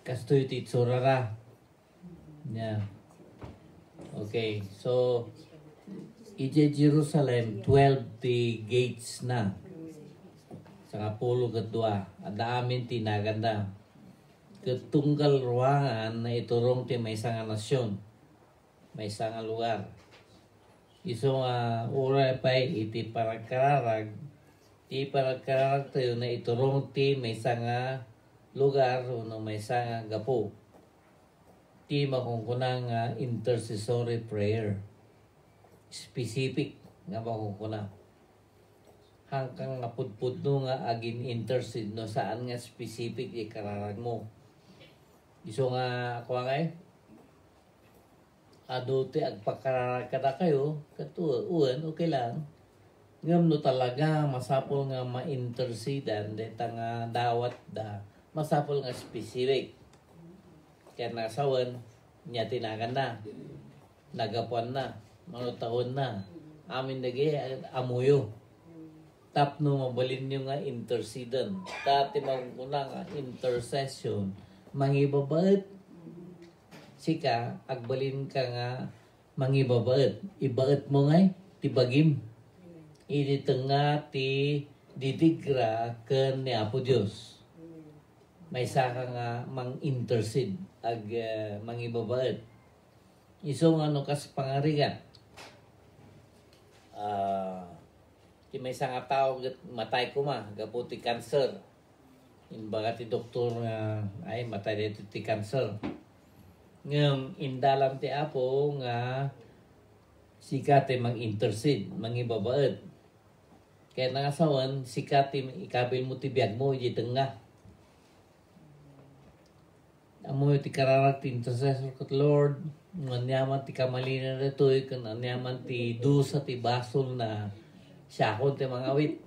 kastoy ti tsurara. Yeah. Okay, so ije Jerusalem 12 ti gates na. Sa kapulo kadwa, ada amin ti naganda. Ketunggal ruangan na iturong ti may isang nasyon. May isang lugar. Iso nga uh, ura pa iti parakararag. Ti parakararag tayo na iturong ti may isang lugar no may nga gapo. Ti makungkuna nga intercessory prayer. Specific nga makungkuna. Hangkang nga pudpud no nga agin intercede no saan nga specific ikararag mo. Iso nga ako nga eh adote agpakararag kada kayo katuwa uwan okay lang ngam no talaga masapol nga ma-intercedan deta nga dawat da masapol nga specific. Kaya nasawan, niya tinagan na. Nagapuan na. Mga taon na. Amin nagi amuyo. Tapno mabalin nyo nga intercedent. Dati magkuna nga intercession. Mangibabaet. Sika, agbalin ka nga mangibabaet. Ibaet mo nga tibagim. Ini tengah ti didigra ke ni Apo Diyos may saka nga mang intercede ag uh, mangibabaet. Iso nga no kas pangarigan. Ah, uh, may nga tao matay ko ma, gaputi cancer. Imbaga ti doktor nga ay matay dito ti cancer. Ngam indalam ti apo nga sikate mang intercede, mangibabaet. Kaya nangasawan, sikate ikabil mo ti biyag mo, di tengah amo ti kararak ti intercessor kat Lord nanyaman ti kamalina na ito kan nanyaman ti dusa ti basol na siyakon ti mga awit.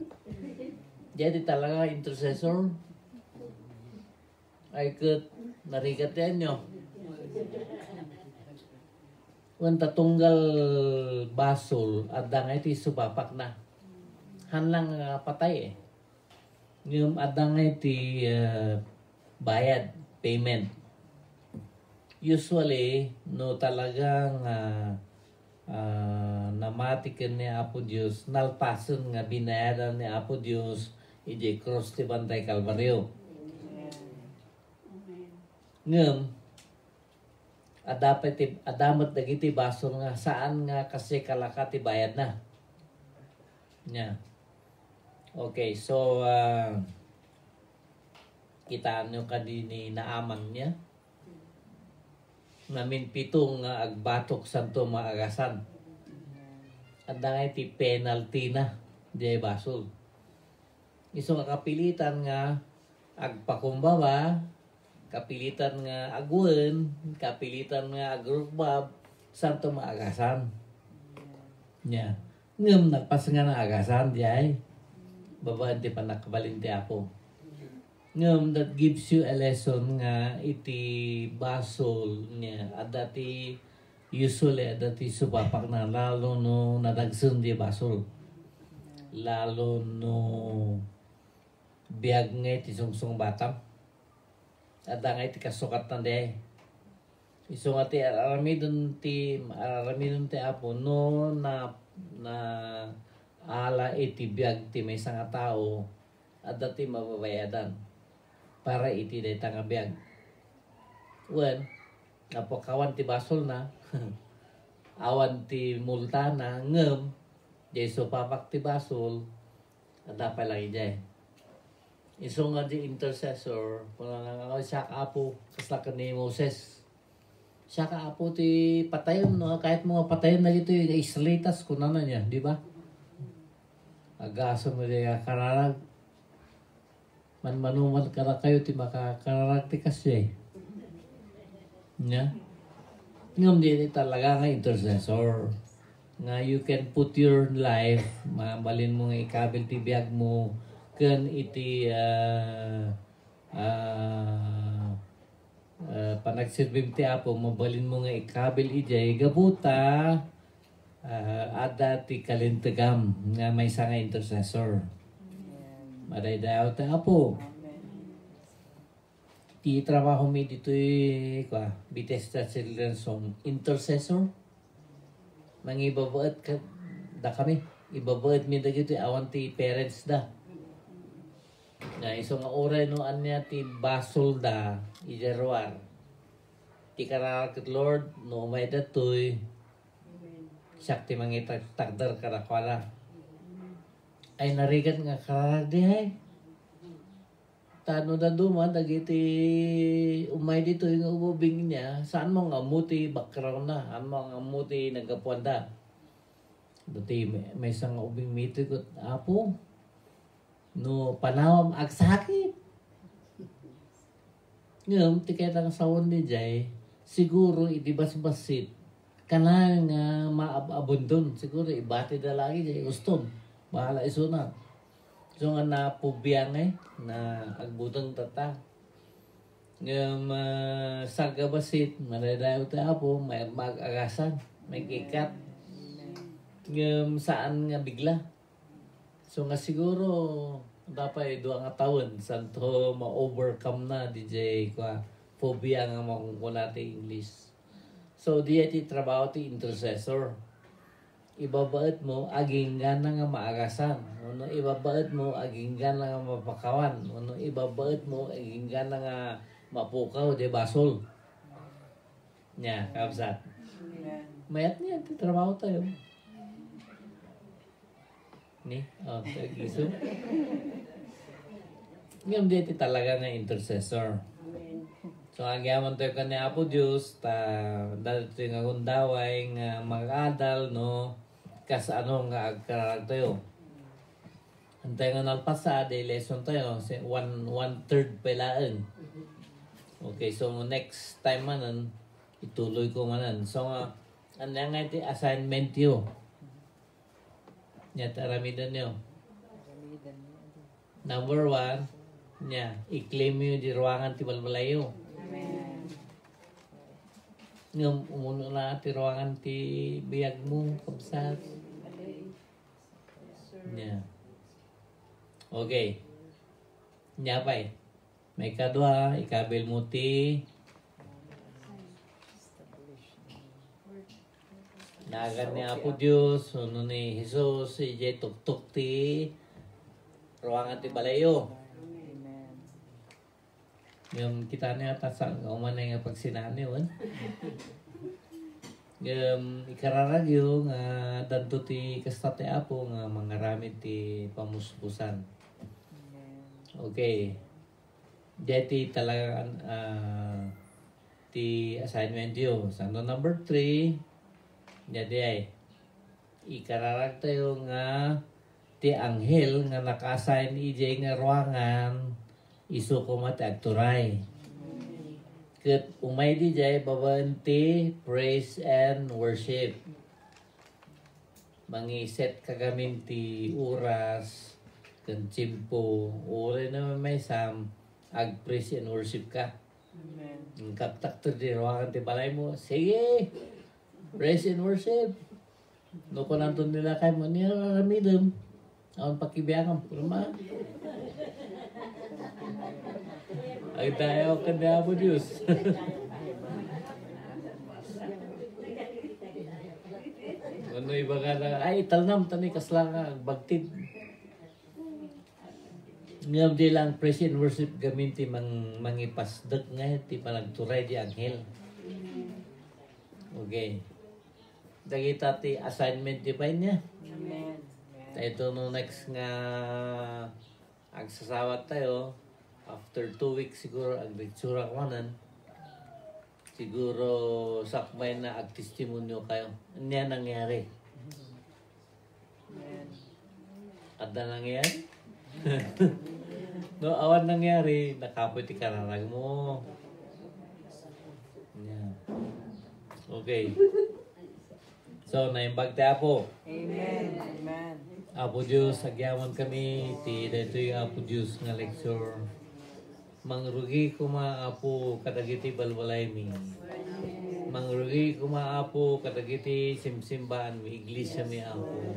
Jadi talaga intercessor. Ay kat narigat yan nyo Wanta tunggal basol at dangay ti subapak na. Hanlang uh, patay eh. Ngayong adangay ti uh, bayad, payment usually no talagang uh, ah, namatikan ni Apo Dios nalpason nga binayaran ni Apo Dios ije cross ti Bantay Kalbaryo. Ngem, adapat adamat dagiti basol nga saan nga kasi kalaka ti bayad na. Nya. Okay, so uh, kita nyo kadini naaman niya. Namin pitong nga agbatok santo maagasan. At dangay ti penalty na di basol. Iso nga kapilitan nga agpakumbaba, kapilitan nga agwen, kapilitan nga agrubab, santo maagasan. Nya. Ngem nagpas nga na agasan di ay. Babaan ti panakabalin ti ako. Ngem that gives you a lesson nga iti basol niya. At dati usually at dati subapak na lalo no nadagsun di basol. Lalo no biyag nga iti sungsung batam. At da nga iti kasukat na di. Iso nga ti aramidon ti aramidon ti apo no na na ala iti biyag ti may nga tao at dati mababayadan para iti day nga biyag. Wen, napakawan ti basol na, awan ti multa na, ngem, jay so papak ti basol, at dapat lang ijay. Iso nga di intercessor, kung nga nga siya apo, kasla ka ni Moses. Siya ka apo ti patayon, no? kahit mga patayon na ito, yung Israelitas, kung ano niya, di ba? Agaso mo di kararag. Man manuman ka na kayo, ti makakararag ti kasi. Nya? Ngam di talaga nga intercessor. Nga you can put your life, mabalin mo nga ikabil ti biyag mo, kan iti uh, uh, uh, panagsirbim ti apo, mabalin mo nga ikabil ijay, gabuta, uh, ada ti kalintagam nga may nga intercessor. Maday daw ti apo. Ti trabaho mi dito kwa Bethesda Children's Home intercessor. Mangibabaet ka da kami. Ibabaet mi dagito awan ti parents da. Na iso nga oray no anya ti basol da ijerwar. Ti karakat Lord no may datoy sakti mangitag tagdar karakwala. Ay narigat nga karag di ay. Tano na duman, dagiti umay dito yung ububing niya, saan mo nga muti background na, saan mo nga muti nagapuanda. Dati may, may isang ubing mito ko, apo, no panawam agsakit. Ngayon, tikay lang sawon ni Jay, siguro itibas-basit, kana nga maabundon, siguro ibati na lagi Jay, gustom, bahala iso na. So nga napubiyang eh, na agbutang tata. Ngam uh, sagabasit, manadayo ta po, may mag-agasan, may kikat. Ngam saan nga bigla. So nga siguro, dapat doon nga taon, santo ma-overcome na DJ kwa phobia nga makungkula ti English. So di ti trabaho ti intercessor. Ibabaet mo aging gana nga maagasan. Uno ibabaet mo aging gana nga mapakawan. Uno ibabaet mo aging gana nga mapukaw de basol nya kapsat mayat niya ti trabaho tayo ni oh tagiso ngayon di ti talaga nga intercessor So agyaman tayo kanya Apo Diyos ta dito nga gundaway nga mag-adal no kas ano nga agkararag tayo. Antay nga nalpasa day lesson tayo one one third pelaan. Okay, so next time manan ituloy ko manan. So nga ano nga iti assignment yo. Nya taramidan yo. Number one, nya i-claim yo di ruangan ti balbalayo nga umuno na ti ruangan ti biyag mo kapsat nya. Okay nya pa eh may kadwa ikabil mo Nagan ni Apo Diyos, uno ni Jesus, ije tuktok ti ruangan ti balayo. Yung kita niya ta sa uman nga pagsinani yun. Um, ikararag yung nga danto ti kasta ti Apo nga mangaramid ti pamuspusan. Okay. Deti talaga ah, ti assignment yun. Sando number 3, Jadi ay ikararag tayo nga ti anghel nga naka-assign ije nga ruangan isu ko matagturay. Kat umay di jay babaan ti praise and worship. Mangiset kagamin ti oras kan chimpo ore na may sam ag praise and worship ka. Ang kaptak to di ruangan ti balay mo. Sige! Praise and worship. No ko nandun nila kay mo niya ramidem. Awan pakibiyangan po naman. Ay tayo ka na mo Diyos. ano iba ka na, ay talnam tani kasla nga, bagtid. Ngam di lang praise and worship gamin ti mang mangipasdak nga ti panagturay di anghel. Okay. Dagita ti assignment di pa niya. Amen. Ito no next nga agsasawat tayo after two weeks siguro ang lectura ko nan siguro sakmay na ag testimonyo kayo. Niya nangyari. At na nangyari? No awan nangyari nakapoy ti kararag mo. Yeah. okay so naimbag tayo po Amen. Amen. Apo Diyos, agyaman kami, ti yung Apo Diyos nga lecture. Mangrugi ko maapo kadagiti balbalay mi. Mangrugi ko maapo kadagiti simsimbahan mi, iglesia mi apo.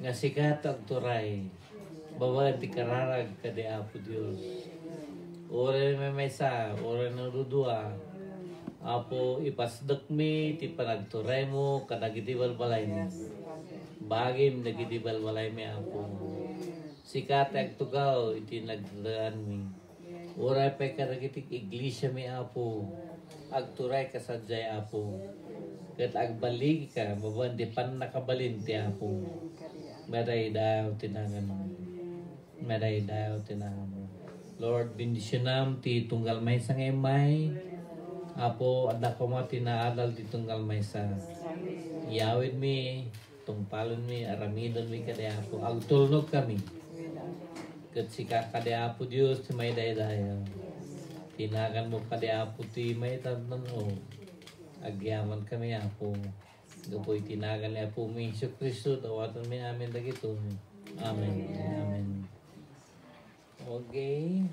Nga sikat ang turay, bawa ti kararag kadi Apo Diyos. Ore may mesa, ore na dudua. Apo ipasdak mi, ti panagturay mo, kadagiti balbalay mi. Bagim nagidibal walay may apo. Sikat ag tugaw iti nagdaan mi. Uray pa karagitik iglesia mi apo. Agturay ka sa jay apo. Kat agbalig ka, mabuan di pan nakabalin ti apo. Meray daw tinangan mo. Meray daw tinangan mo. Lord, bendisyon ti tunggal may sa ngay Apo, ada ko mo tinaadal ti tunggal may sa. Yawid mi, tungpalon mi, aramidon mi kada apo. Agtulnog kami. Kat si kada apo Diyos, ti may daydayo. Tinagan mo kada apo ti may tantan o. Agyaman kami apo. Gapoy tinagan ni apo mi Isu Kristo, tawatan mi amin dagito. Amen. Amen. Okay.